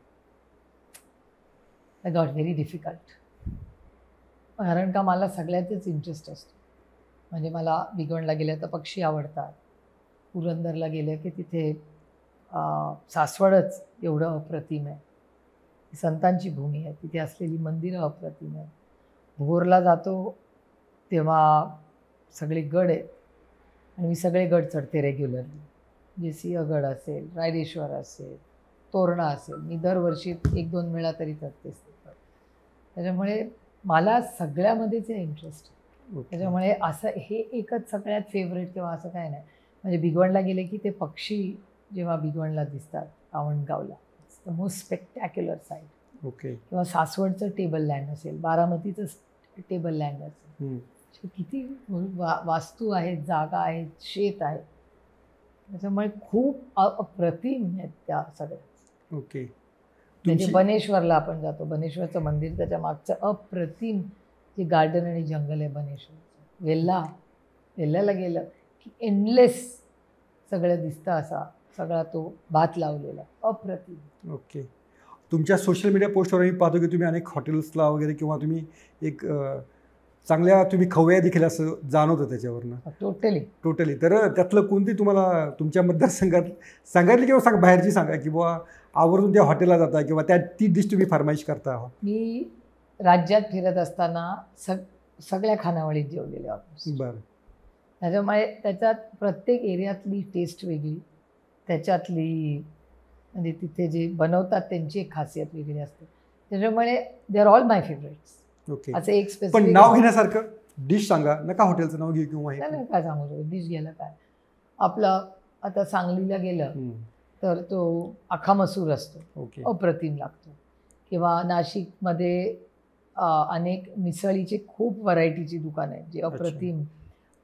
आय गॉट व्हेरी डिफिकल्ट कारण का मला सगळ्यातच इंटरेस्ट असतो. म्हणजे मला भिगवणला गेलं तर पक्षी आवडतात. पुरंदरला गेलं की तिथे सासवडच एवढं अप्रतिम आहे. संतांची भूमी आहे. तिथे असलेली मंदिरं अप्रतिम आहे भोरला जातो तेव्हा सगळे गड आहेत. आणि मी सगळे गड चढते रेग्युलरली जे सिंहगड असेल रायरेश्वर असेल तोरणा असेल मी दरवर्षी एक दोन वेळा तरी चढतेच त्याच्यामुळे मला सगळ्यामध्येच इंटरेस्ट आहे. त्याच्यामुळे असं हे एकच सगळ्यात फेवरेट किंवा असं काय नाही. म्हणजे भिगवणला गेले की ते पक्षी जेव्हा भिगवणला दिसतात रावणगावला it's the most spectacular sight
okay.
किंवा सासवडचं टेबल लँड असेल बारामतीचं टेबल लँड असेल. किती वा वास्तू आहेत जागा आहेत शेत आहे त्याच्यामुळे खूप अप्रतिम आहेत त्या सगळ्या.
ओके.
म्हणजे बनेश्वरला आपण जातो. बनेश्वरचं मंदिर त्याच्या मागचं अप्रतिम जे गार्डन आणि जंगल आहे बनेश्वरचं वेल्ला वेल्ल्याला गेलं की एनलेस सगळं दिसतं असा सगळा तो भात लावलेला अप्रतिम.
ओके. तुमच्या सोशल मीडिया पोस्टवर मी पाहतो की तुम्ही अनेक हॉटेल्सला वगैरे किंवा तुम्ही एक अ, चांगल्या तुम्ही खवया देखील असं जाणवतं त्याच्यावरनं.
टोटली
टोटली तर त्यातलं कोणती तुम्हाला तुमच्या मतदारसंघात सांगायला किंवा सांग बाहेरची सांगा की बुवा आवर्जून त्या हॉटेलला जाता किंवा त्या ती डिश तुम्ही फरमाईश करता
मी राज्यात फिरत असताना सग सगळ्या खानावळीत जेवलेले ऑलमोस्ट
बरं.
त्याच्यामुळे त्याच्यात प्रत्येक एरियातली टेस्ट वेगळी. त्याच्यातली म्हणजे तिथे जे बनवतात त्यांची एक खासियत वेगळी असते. त्याच्यामुळे they are all my favourites
okay
असं एक
पण नाव घेण्यासारखं डिश सांगा. नका हॉटेलचं नाव घेऊ किंवा
काय सांगू शकतो? डिश गेलं काय? आपलं आता सांगलीला गेलं तर तो आखा मसूर असतो.
ओके
अप्रतिम लागतो. किंवा नाशिकमध्ये अनेक मिसळीचे खूप व्हरायटीची दुकानं आहेत जी अप्रतिम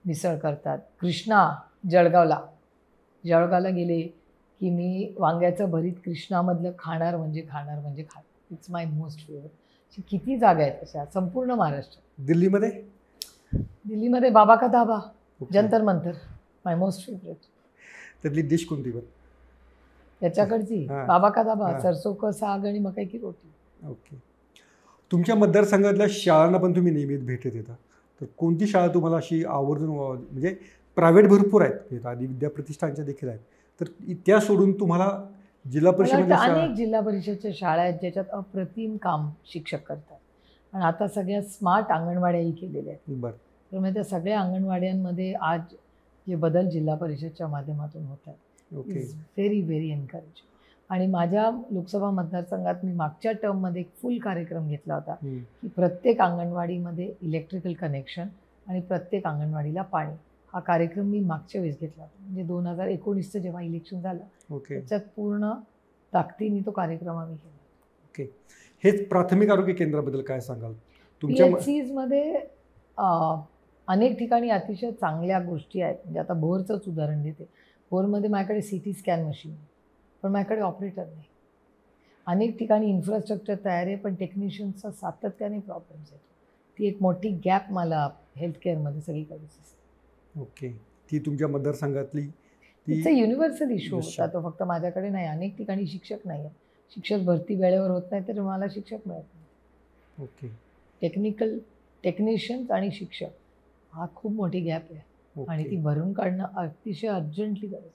मिसळ करतात. कृष्णा जळगावला. जळगावला गेले की मी वांग्याचं भरीत कृष्णामधलं खाणार म्हणजे खाणार म्हणजे खाणार इट्स माय मोस्ट फेवरेट किती जागा आहेत तशा संपूर्ण महाराष्ट्र.
दिल्लीमध्ये?
दिल्लीमध्ये Baba ka Dhaba. Jantar Mantar. My most favourite
त्यातली डिश कोणती पण?
त्याच्याकडची. बाबा का धाबा. सरसो का साग आणि मकाई की रोटी.
ओके. तुमच्या मतदारसंघातल्या शाळांना पण तुम्ही नियमित भेट देता तर कोणती शाळा तुम्हाला अशी आवर्जून म्हणजे प्रायव्हेट भरपूर आहेत. म्हणजे आधी विद्याप्रतिष्ठानच्या देखील आहेत. तर त्या सोडून तुम्हाला जिल्हा परिषद
अनेक जिल्हा परिषदच्या शाळा आहेत ज्याच्यात अप्रतिम काम शिक्षक करतात. आणि आता सगळ्या स्मार्ट अंगणवाड्याही केलेल्या आहेत.
बरं.
त्यामुळे त्या सगळ्या अंगणवाड्यांमध्ये आज जे बदल जिल्हा परिषदच्या माध्यमातून होत आहेत इज व्हेरी व्हेरी एनकरेजिंग आणि माझ्या लोकसभा मतदारसंघात मी मागच्या टर्ममध्ये एक फुल कार्यक्रम घेतला होता. की प्रत्येक अंगणवाडीमध्ये इलेक्ट्रिकल कनेक्शन आणि प्रत्येक अंगणवाडीला पाणी. हा कार्यक्रम मी मागच्या वेळेस घेतला होता. म्हणजे दोन हजार एकोणीसचं जेव्हा इलेक्शन झालं
ओके.
त्याच्यात पूर्ण ताकदीने तो कार्यक्रम आम्ही केला.
हेच प्राथमिक आरोग्य केंद्राबद्दल काय सांगाल? तुमच्या
सीजमध्ये अनेक ठिकाणी अतिशय चांगल्या गोष्टी आहेत. म्हणजे आता भोरचंच उदाहरण देते. भोरमध्ये माझ्याकडे सी टी स्कॅन मशीन पण माझ्याकडे ऑपरेटर नाही. अनेक ठिकाणी इन्फ्रास्ट्रक्चर तयार आहे पण टेक्निशियन्सचा सातत्याने प्रॉब्लेम्स येतो ती एक मोठी गॅप मला हेल्थकेअरमध्ये सगळीकडे दिसते.
ओके. ती तुमच्या मतदारसंघातली ती
इट्स अ युनिव्हर्सल इश्यू होता तो फक्त माझ्याकडे नाही. अनेक ठिकाणी शिक्षक नाही आहे शिक्षक भरती वेळेवर होत नाही तर मला शिक्षक मिळत नाही.
ओके.
टेक्निकल टेक्निशियन्स आणि शिक्षक हा खूप मोठी गॅप आहे. आणि ती भरून काढणं अतिशय अर्जंटली गरज आहे.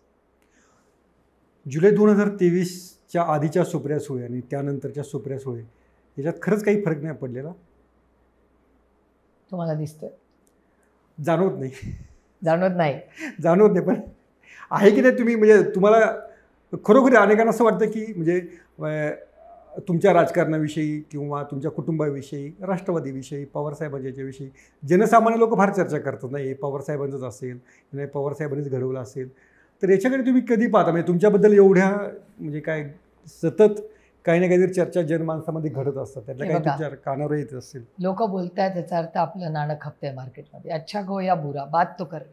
जुलै दोन हजार तेवीसच्या आधीच्या सुप्रिया सुळे आणि त्यानंतरच्या सुप्रिया सुळे याच्यात खरंच काही फरक नाही पडलेला?
तुम्हाला दिसतोय.
जाणवत नाही.
जाणवत नाही.
जाणवत नाही पण आहे की नाही तुम्ही म्हणजे तुम्हाला खरोखर अनेकांना असं वाटतं की म्हणजे तुमच्या राजकारणाविषयी किंवा तुमच्या कुटुंबाविषयी राष्ट्रवादीविषयी पवारसाहेबांच्या विषयी जनसामान्य लोक फार चर्चा करतात नाही पवारसाहेबांचंच असेल नाही पवारसाहेबांनीच घडवलं असेल. तर याच्याकडे तुम्ही कधी पाहता? म्हणजे तुमच्याबद्दल एवढ्या म्हणजे काय सतत काही ना काहीतरी चर्चा जनमानसामध्ये घडत असतात. त्यातल्या काही. तुमच्या कानावर येत असतील.
लोक बोलतायत त्याचा अर्थ आपलं नाणं खपतंय मार्केटमध्ये. अच्छा गो या बुरा बात तो कर.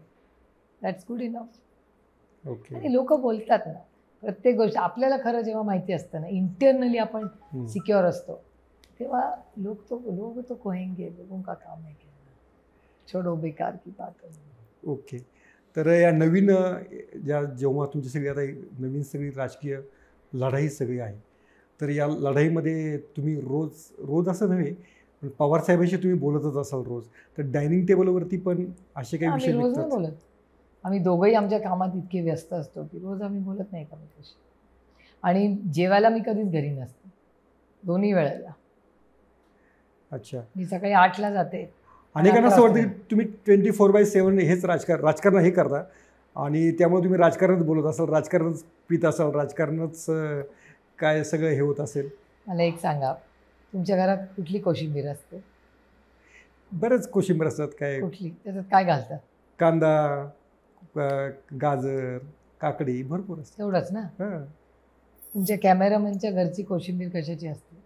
दॅट्स गुड इनफ
ओके
आणि लोक बोलतात ना प्रत्येक गोष्ट आपल्याला खरं जेव्हा माहिती असतं ना इंटरनली आपण. सिक्युअर असतो तेव्हा लोक तो लोग तो कहेंगे लोगों का काम है कहना छोडो बेकार की बात
ओके तर या नवीन ज्या जेव्हा तुमची सगळी आता नवीन सगळी राजकीय लढाई सगळी आहे तर या लढाईमध्ये तुम्ही रोज रोज असं नव्हे पण पवारसाहेबांशी तुम्ही बोलतच असाल रोज. तर डायनिंग टेबलवरती पण असे काही विषय
रोज नाही बोलत आम्ही दोघंही आमच्या कामात इतके व्यस्त असतो की रोज आम्ही बोलत नाही एकमेकाशी आणि जेवायला मी कधीच घरी नसते दोन्ही वेळेला.
अच्छा.
मी सकाळी आठला जाते.
अनेकांना असं वाटतं की तुम्ही ट्वेंटी फोर बाय सेवन हेच राजकारण राजकारण हे करता. आणि त्यामुळे तुम्ही राजकारणच बोलत असाल राजकारणच पित असाल राजकारणच काय सगळं हे होत असेल?
मला एक सांगा तुमच्या घरात कुठली कोशिंबीर असते?
बरेच कोशिंबीर असतात काय?
कुठली? त्याच्यात काय घालतात?
कांदा गाजर काकडी भरपूर असते
तेवढंच ना?
हां.
तुमच्या कॅमेरामॅनच्या घरची कोशिंबीर कशाची असते.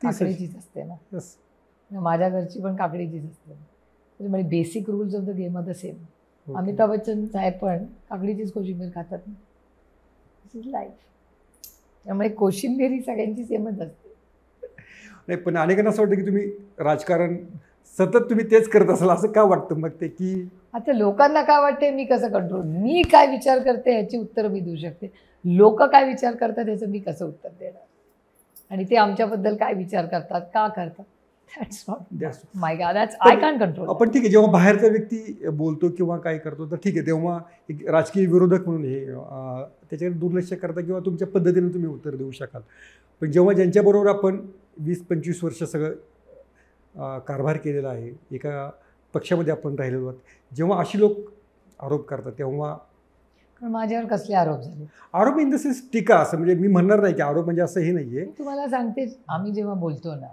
काकडीचीच असते ना. माझ्या घरची पण काकडीचीच असते. त्याच्यामुळे basic rules of the game are the same. Amitabh Bachchan साहेब पण काकडीचीच कोशिंबीर खातात ना? दिस इज लाईफ त्यामुळे कोशिंबीर सगळ्यांची सेमच असते.
नाही पण अनेकांना असं वाटतं की तुम्ही राजकारण सतत तुम्ही तेच करत असाल असं का वाटतं मग ते की
आता लोकांना काय वाटते मी कसं कंट्रोल मी काय विचार करते ह्याची उत्तरं मी देऊ शकते. लोक काय विचार करतात ह्याचं मी कसं उत्तर देणार? आणि ते आमच्याबद्दल काय विचार करतात का करतात? That's not my god that's I can control
आपण ठीक आहे जेव्हा बाहेरचा व्यक्ती बोलतो किंवा काय करतो तर ठीक आहे तेव्हा एक राजकीय विरोधक म्हणून हे त्याच्याकडे दुर्लक्ष करता किंवा तुमच्या पद्धतीने तुम्ही उत्तर देऊ शकाल. पण जेव्हा ज्यांच्याबरोबर आपण वीस पंचवीस वर्ष सगळं कारभार केलेला आहे एका पक्षामध्ये आपण राहिलेलो आहोत जेव्हा अशी लोक आरोप करता तेव्हा
माझ्यावर कसले आरोप झाले?
आरोप इन द सेन्स टीका असं म्हणजे मी म्हणणार नाही की आरोप म्हणजे असं हे नाही आहे
तुम्हाला सांगते आम्ही जेव्हा बोलतो ना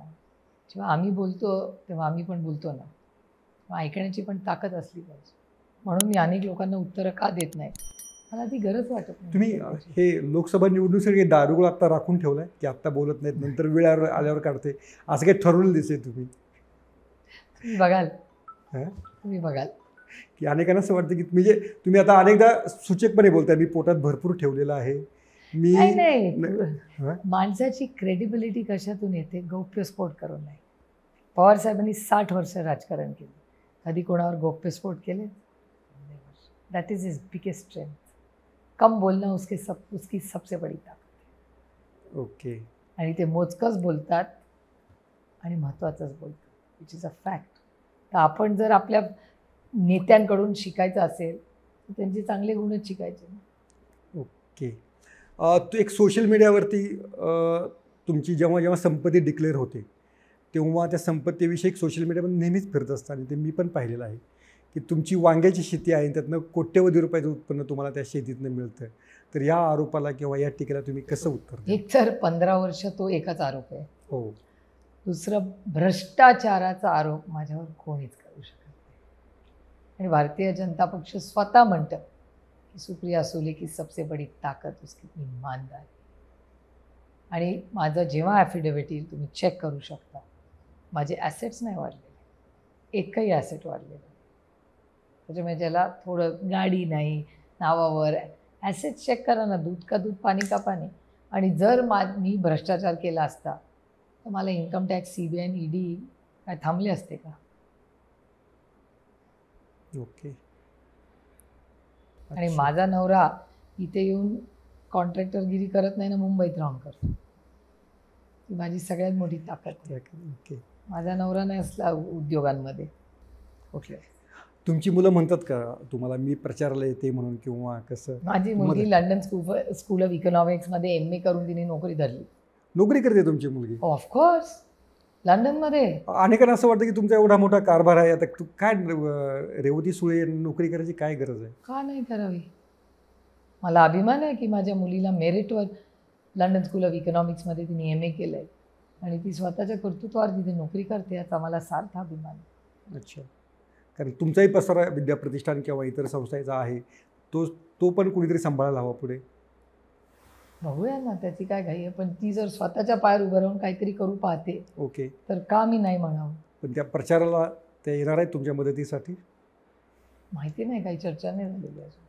जेव्हा आम्ही बोलतो तेव्हा आम्ही पण बोलतो ना. तेव्हा ऐकण्याची पण ताकद असली पाहिजे. म्हणून मी अनेक लोकांना उत्तरं का देत नाही? मला ती गरज वाटत नाही.
तुम्ही हे लोकसभा निवडणुकीसाठी दारुगोळ आत्ता राखून ठेवलाय? की आत्ता बोलत नाहीत नंतर वेळावर आल्यावर काढते? असं काही ठरवलं दिसे तुम्ही?
तुम्ही बघाल? तुम्ही बघाल.
की अनेकांना असं वाटतं की म्हणजे तुम्ही आता अनेकदा सूचकपणे बोलताय मी पोटात भरपूर ठेवलेलं आहे. मी
नाही नाही? माणसाची क्रेडिबिलिटी कशातून येते? गौप्यस्फोट करून नाही. पवार साहेबांनी साठ वर्ष राजकारण केलं. कधी कोणावर गौप्यस्फोट केले? That is is biggest strength कम बोलणं उसके सब उसकी सबसे बडी ताकद
ओके.
आणि ते मोजकंच बोलतात आणि महत्त्वाचंच बोलतात विच इज अ फॅक्ट तर आपण जर आपल्या नेत्यांकडून शिकायचं असेल तर त्यांचे चांगले गुणच शिकायचे
ओके. तो एक सोशल मीडियावरती तुमची जेव्हा जेव्हा संपत्ती डिक्लेअर होते तेव्हा त्या संपत्तीविषयी एक सोशल मीडियामध्ये नेहमीच फिरत असतं आणि ते मी पण पाहिलेलं आहे की तुमची वांग्याची शेती आहे आणि त्यातनं कोट्यवधी रुपयाचं उत्पन्न तुम्हाला त्या शेतीतनं मिळतं. तर या आरोपाला किंवा या टीकेला तुम्ही कसं उत्तर?
एक तर पंधरा वर्ष तो एकच आरोप आहे.
हो.
दुसरं भ्रष्टाचाराचा आरोप माझ्यावर कोणीच करू शकत नाही. आणि भारतीय जनता पक्ष स्वतः म्हणतं सुप्रिया सुले की सबसे बडी ताकद उसकी ईमानदारी. आणि माझं जेव्हा ॲफिडेव्हिट येईल तुम्ही चेक करू शकता. माझे ॲसेट्स नाही वाढलेले. एकही ॲसेट वाढलेलं त्याच्यामुळे ज्याला थोडं गाडी नाही नावावर ॲसेट चेक करा ना दूध का दूध पाणी का पाणी. आणि जर मा मी भ्रष्टाचार केला असता तर मला income tax C B I ED काय थांबले असते का?
ओके
आणि. माझा नवरा इथे येऊन कॉन्ट्रॅक्टरगिरी करत नाही ना मुंबईत राहून करतो. ती माझी सगळ्यात मोठी ताकद
ओके.
माझा नवरा नाही असला उद्योगांमध्ये. कुठल्या
तुमची मुलं म्हणतात का तुम्हाला मी प्रचाराला येते म्हणून किंवा कसं?
माझी मुलगी लंडन स्कूल स्कूल ऑफ इकॉनॉमिक्समध्ये एम ए करून तिने नोकरी धरली.
नोकरी करते तुमची मुलगी?
ऑफकोर्स लंडनमध्ये?
अनेकांना असं वाटतं की तुमचा एवढा मोठा कारभार आहे आता तू काय रेवती सुळे नोकरी करायची काय गरज आहे?
का नाही करावी? मला अभिमान आहे की माझ्या मुलीला मेरिटवर लंडन स्कूल ऑफ इकॉनॉमिक्समध्ये तिने एम ए केलं आहे आणि ती स्वतःच्या कर्तृत्वावर तिथे नोकरी करते याचा मला सार्थ अभिमान आहे.
अच्छा. कारण तुमचाही पसारा विद्याप्रतिष्ठान किंवा इतर संस्थेचा आहे तो तो पण कुणीतरी सांभाळायला हवा पुढे.
बघूया ना त्याची काय घाई आहे. पण ती जर स्वतःच्या पायावर उभं राहून काहीतरी करू पाहते
ओके.
तर का मी नाही म्हणावं?
पण त्या प्रचाराला त्या येणार आहेत तुमच्या मदतीसाठी?
माहिती नाही काही चर्चा नाही झालेली अजून.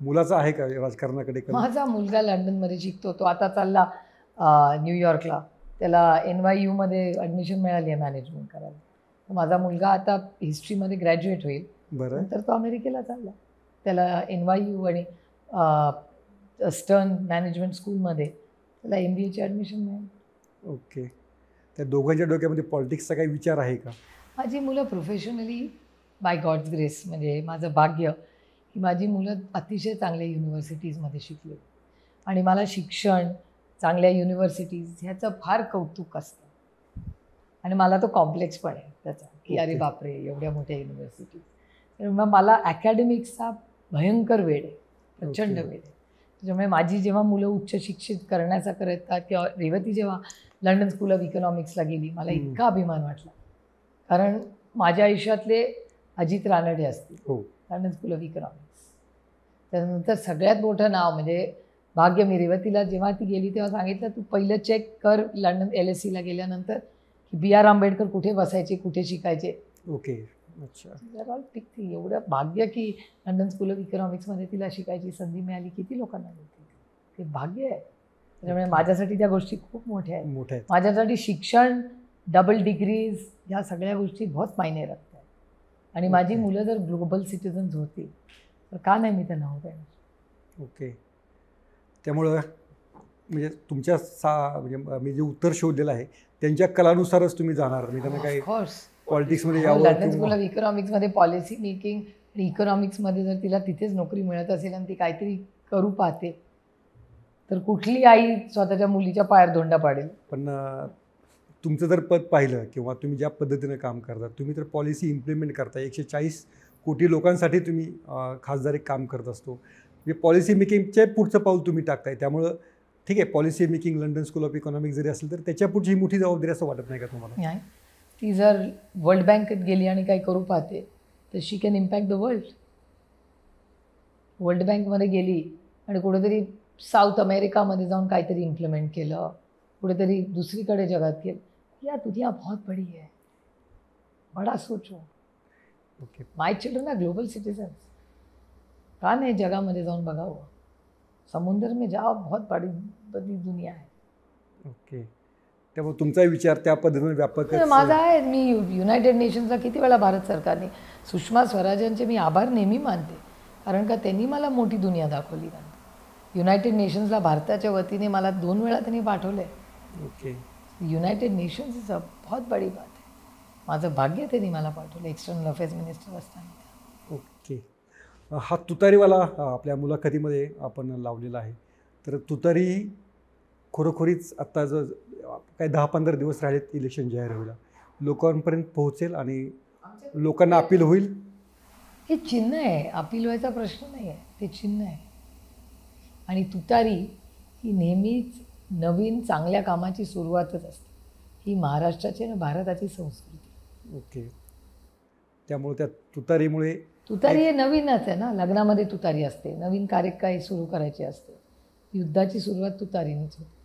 मुलाचा आहे का राजकारणाकडे कल?
माझा मुलगा लंडनमध्ये शिकतो तो आता चालला अं, न्यूयॉर्कला त्याला एन वाय यूमध्ये ॲडमिशन मिळाली आहे मॅनेजमेंट करायला. तर माझा मुलगा आता हिस्ट्रीमध्ये ग्रॅज्युएट होईल.
बरं.
नंतर तो अमेरिकेला चालला. त्याला एन वाय यू आणि स्टर्न मॅनेजमेंट स्कूलमध्ये त्याला एम बी एची ॲडमिशन मिळेल.
ओके. त्या दोघांच्या डोक्यामध्ये पॉलिटिक्सचा काही विचार आहे का?
माझी मुलं प्रोफेशनली बाय गॉड्स ग्रेस म्हणजे माझं भाग्य की माझी मुलं अतिशय चांगल्या युनिव्हर्सिटीजमध्ये शिकले. आणि मला शिक्षण चांगल्या युनिव्हर्सिटीज ह्याचं फार कौतुक असतं. आणि मला तो कॉम्प्लेक्स पण आहे त्याचा की अरे. बापरे एवढ्या मोठ्या युनिव्हर्सिटीज तर मग मला अकॅडमिक्सचा भयंकर वेळ आहे. प्रचंड. वेळ आहे. त्याच्यामुळे माझी जेव्हा मुलं उच्च शिक्षित करण्याचा करतात किंवा रेवती जेव्हा लंडन स्कूल ऑफ इकॉनॉमिक्सला गेली मला. इतका अभिमान वाटला. कारण माझ्या आयुष्यातले अजित रानडे असतील
हो.
London School of Economics. त्यानंतर सगळ्यात मोठं नाव म्हणजे भाग्य मी रेवतीला जेव्हा ती गेली तेव्हा सांगितलं तू पहिलं चेक कर लंडन एल एस सीला गेल्यानंतर की बी आर आंबेडकर कुठे बसायचे कुठे शिकायचे?
ओके. अच्छा.
thing. एवढं भाग्य की लंडन स्कूल ऑफ इकॉनॉमिक्समध्ये तिला शिकायची संधी मिळाली किती लोकांना मिळते ते भाग्य आहे. त्याच्यामुळे माझ्यासाठी त्या गोष्टी खूप मोठ्या आहेत.
मोठ्या आहेत.
माझ्यासाठी शिक्षण डबल डिग्रीज ह्या सगळ्या गोष्टी बहुत मायने रखतात. आणि माझी. मुलं जर ग्लोबल सिटीजन्स होती तर का नाही मी त्यांना होत
ओके. त्यामुळं म्हणजे तुमच्या सा म्हणजे मी जे उत्तर शोधलेलं आहे त्यांच्या कलानुसारच तुम्ही जाणार. मी त्यांना काही पॉलिटिक्समध्ये
लंडन स्कूल ऑफ इकॉनॉमिक्समध्ये पॉलिसी मेकिंग आणि इकॉनॉमिक्समध्ये जर तिला तिथेच नोकरी मिळत असेल आणि ती काहीतरी करू पाहते तर कुठली आई स्वतःच्या मुलीच्या पायावर धोंडा पाडेल?
पण तुमचं जर पद पाहिलं किंवा तुम्ही ज्या पद्धतीनं काम करता तुम्ही तर पॉलिसी इम्प्लिमेंट करता. एकशे चाळीस कोटी लोकांसाठी तुम्ही खासदार एक काम करत असतो. म्हणजे पॉलिसी मेकिंगचे पुढचं पाऊल तुम्ही टाकताय. त्यामुळं ठीक आहे policy making London School of Economics जरी असेल तर त्याच्या पुढची ही मोठी जबाबदारी असं वाटत नाही का तुम्हाला?
नाही. ती जर वर्ल्ड बँकेत गेली आणि काही करू पाहते तर she can impact the world world बँकमध्ये गेली आणि कुठेतरी साऊथ अमेरिकामध्ये जाऊन काहीतरी इम्प्लिमेंट केलं कुठेतरी दुसरीकडे जगात केलं या दुनिया बहुत बड़ी है बड़ा सोचो
okay
my children are global citizens का नाही जगामध्ये जाऊन बघावं समुद्र में जाओ बहुत बड़ी बड़ी दुनिया है
ओके त्यामुळे तुमचा विचार त्या पद्धतीने व्यापक
माझा आहे मी युनायटेड नेशन्सला किती वेळा भारत सरकारने सुषमा स्वराजांचे मी आभार नेहमी मानते. कारण का त्यांनी मला मोठी दुनिया दाखवली. युनायटेड नेशन्सला भारताच्या वतीने मला दोन वेळा त्यांनी पाठवले
okay.
United Nations is a बहुत बडी बात आहे. माझं भाग्य त्यांनी मला पाठवलं एक्सटर्नल अफेअर्स मिनिस्टर असताना.
ओके. हा तुतारीवाला आपल्या मुलाखतीमध्ये आपण लावलेला आहे. तर तुतारी खरोखरीच आत्ता जर काही दहा पंधरा दिवस राहिलेत इलेक्शन जाहीर व्हायला लोकांपर्यंत पोहोचेल आणि लोकांना अपील होईल?
हे चिन्ह आहे. अपील व्हायचा प्रश्न नाही आहे ते चिन्ह आहे. आणि तुतारी ही नेहमीच नवीन चांगल्या कामाची सुरुवातच असते. ही महाराष्ट्राची आणि भारताची संस्कृती.
ओके. त्यामुळे त्या तुतारीमुळे
तुतारी हे नवीनच आहे ना? लग्नामध्ये तुतारी असते. नवीन कार्य काही सुरू करायचे असते. युद्धाची सुरुवात तुतारीनेच होते.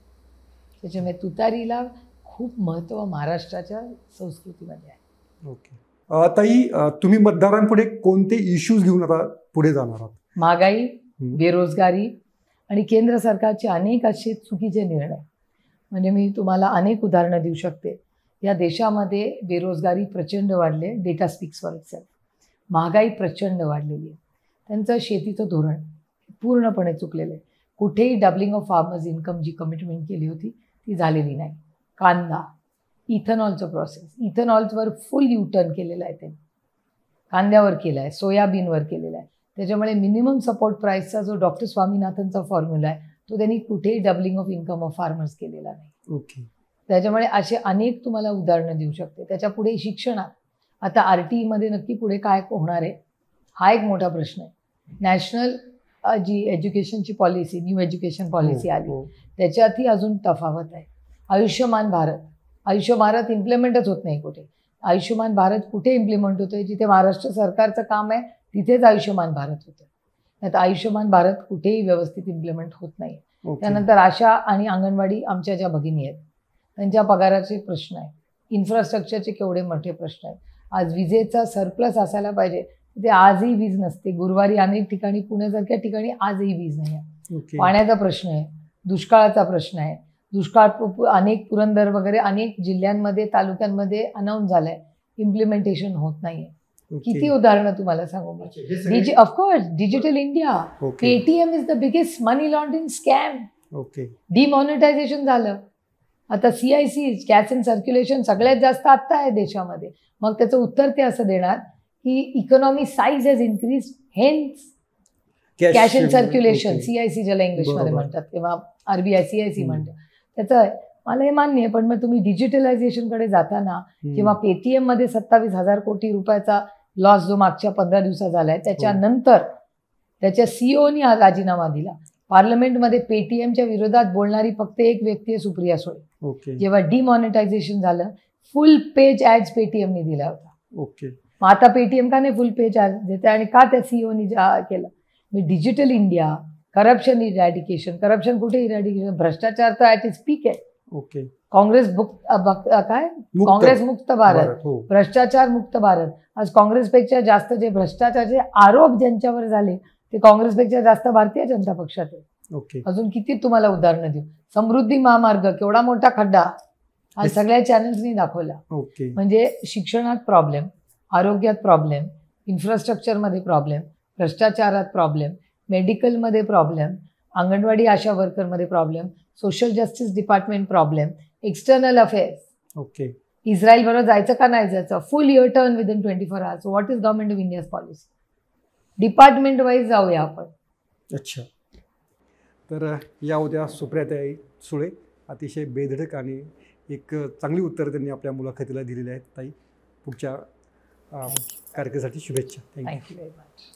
त्याच्यामुळे तुतारीला खूप महत्त्व महाराष्ट्राच्या संस्कृतीमध्ये आहे.
ओके. ताई तुम्ही मतदारांपुढे कोणते इश्यूज घेऊन आता पुढे जाणार आहात?
महागाई. बेरोजगारी आणि केंद्र सरकारचे अनेक असे चुकीचे निर्णय. म्हणजे मी तुम्हाला अनेक उदाहरणं देऊ शकते. या देशामध्ये बेरोजगारी प्रचंड वाढले डेटा स्पीक्स फॉर इटसेल्फ महागाई प्रचंड वाढलेली आहे. त्यांचं शेतीचं धोरण पूर्णपणे चुकलेलं आहे. कुठेही डबलिंग ऑफ फार्मर्स इन्कम जी कमिटमेंट केली होती ती झालेली नाही. कांदा इथेनॉलचं प्रोसेस इथेनॉलवर फुल युटर्न केलेलं आहे त्यांनी. कांद्यावर केलं आहे सोयाबीनवर केलेलं आहे. त्याच्यामुळे मिनिमम सपोर्ट प्राईसचा जो डॉक्टर स्वामीनाथनचा फॉर्म्युला आहे तो त्यांनी कुठेही doubling of income of farmers केलेला नाही.
ओके
त्याच्यामुळे असे अनेक तुम्हाला उदाहरणं देऊ शकते. त्याच्या पुढे शिक्षणात आता आर टी ईमध्ये नक्की पुढे काय होणार आहे? हा एक मोठा प्रश्न आहे. नॅशनल जी एज्युकेशनची पॉलिसी न्यू एज्युकेशन पॉलिसी आली.
हो.
त्याच्यातही अजून तफावत आहे. आयुष्यमान भारत. आयुष्य भारत इम्प्लिमेंटच होत नाही कुठे. आयुष्यमान भारत कुठे इम्प्लिमेंट होतोय? जिथे महाराष्ट्र सरकारचं काम आहे तिथेच आयुष्यमान भारत होतं. नाही तर आयुष्यमान भारत कुठेही व्यवस्थित इम्प्लिमेंट होत नाही.
ओके.
त्यानंतर आशा आणि अंगणवाडी आमच्या ज्या भगिनी आहेत त्यांच्या पगाराचे प्रश्न आहेत. इन्फ्रास्ट्रक्चरचे केवढे मोठे प्रश्न आहेत. आज विजेचा सरप्लस असायला पाहिजे. ते आजही वीज नसते. गुरुवारी अनेक ठिकाणी पुण्यासारख्या ठिकाणी आजही वीज नाही आहे.
ओके.
पाण्याचा प्रश्न आहे. दुष्काळाचा प्रश्न आहे. दुष्काळ अनेक पुरंदर वगैरे अनेक जिल्ह्यांमध्ये तालुक्यांमध्ये अनाऊन्स झालंय. इम्प्लिमेंटेशन होत नाहीये. किती उदाहरणं तुम्हाला सांगू मी? Of course digital India Paytm is the biggest money laundering scam
okay.
Demonetisation झालं. आता C I C cash in circulation सगळ्यात जास्त आत्ता आहे देशामध्ये. मग त्याचं उत्तर ते असं देणार की economy size has increase hence cash in circulation
okay.
C I C ज्याला इंग्लिशमध्ये. म्हणतात किंवा आरबीआय सी आय सी
हम्म.
म्हणतात त्याचं मला हे मान्य आहे पण मग तुम्ही डिजिटलायझेशनकडे जाताना. किंवा पेटीएममध्ये सत्तावीस हजार कोटी रुपयाचा लॉस जो मागच्या पंधरा दिवसात झालाय त्याच्यानंतर त्याच्या सीईओनी हा राजीनामा दिला. पार्लमेंटमध्ये पेटीएमच्या विरोधात बोलणारी फक्त एक व्यक्ती आहे सुप्रिया सुळे. जेव्हा डिमॉनिटायझेशन झालं फुल पेज ॲड्स पेटीएमनी दिला होता.
ओके.
मग आता पेटीएम का नाही फुल पेज ॲड देते आणि का त्या सीईओनी केलं? मी digital India corruption eradication corruption कुठे इरॅडिकेशन भ्रष्टाचार तर ॲट इज पीक आहे.
ओके
काँग्रेस काय? काँग्रेस मुक्त भारत.
हो.
भ्रष्टाचार मुक्त भारत. आज काँग्रेसपेक्षा जास्त जे भ्ष्टाचाराचे आरोप ज्यांच्यावर झाले ते काँग्रेसपेक्षा जास्त भारतीय जनता पक्षात आहे
ओके
अजून किती तुम्हाला उदाहरणं देऊ? समृद्धी महामार्ग केवढा मोठा खड्डा? आज. सगळ्या चॅनल्सनी दाखवला.
ओके
म्हणजे शिक्षणात प्रॉब्लेम आरोग्यात प्रॉब्लेम इन्फ्रास्ट्रक्चरमध्ये प्रॉब्लेम भ्रष्टाचारात प्रॉब्लेम मेडिकलमध्ये problem anganwadi ASHA वर्करमध्ये problem social justice department problem external affairs.
Okay.
Israel बरोबर जायचं का नाही जायचं? Full year turn within twenty four hours what is government of India's policy department wise जाऊया आपण.
अच्छा. तर या उद्या सुप्रियाताई सुळे अतिशय बेधडक आणि एक चांगली उत्तरं त्यांनी आपल्या मुलाखतीला दिलेली आहेत. ताई पुढच्या कारकीर्दीसाठी शुभेच्छा. Thank you
thank you very much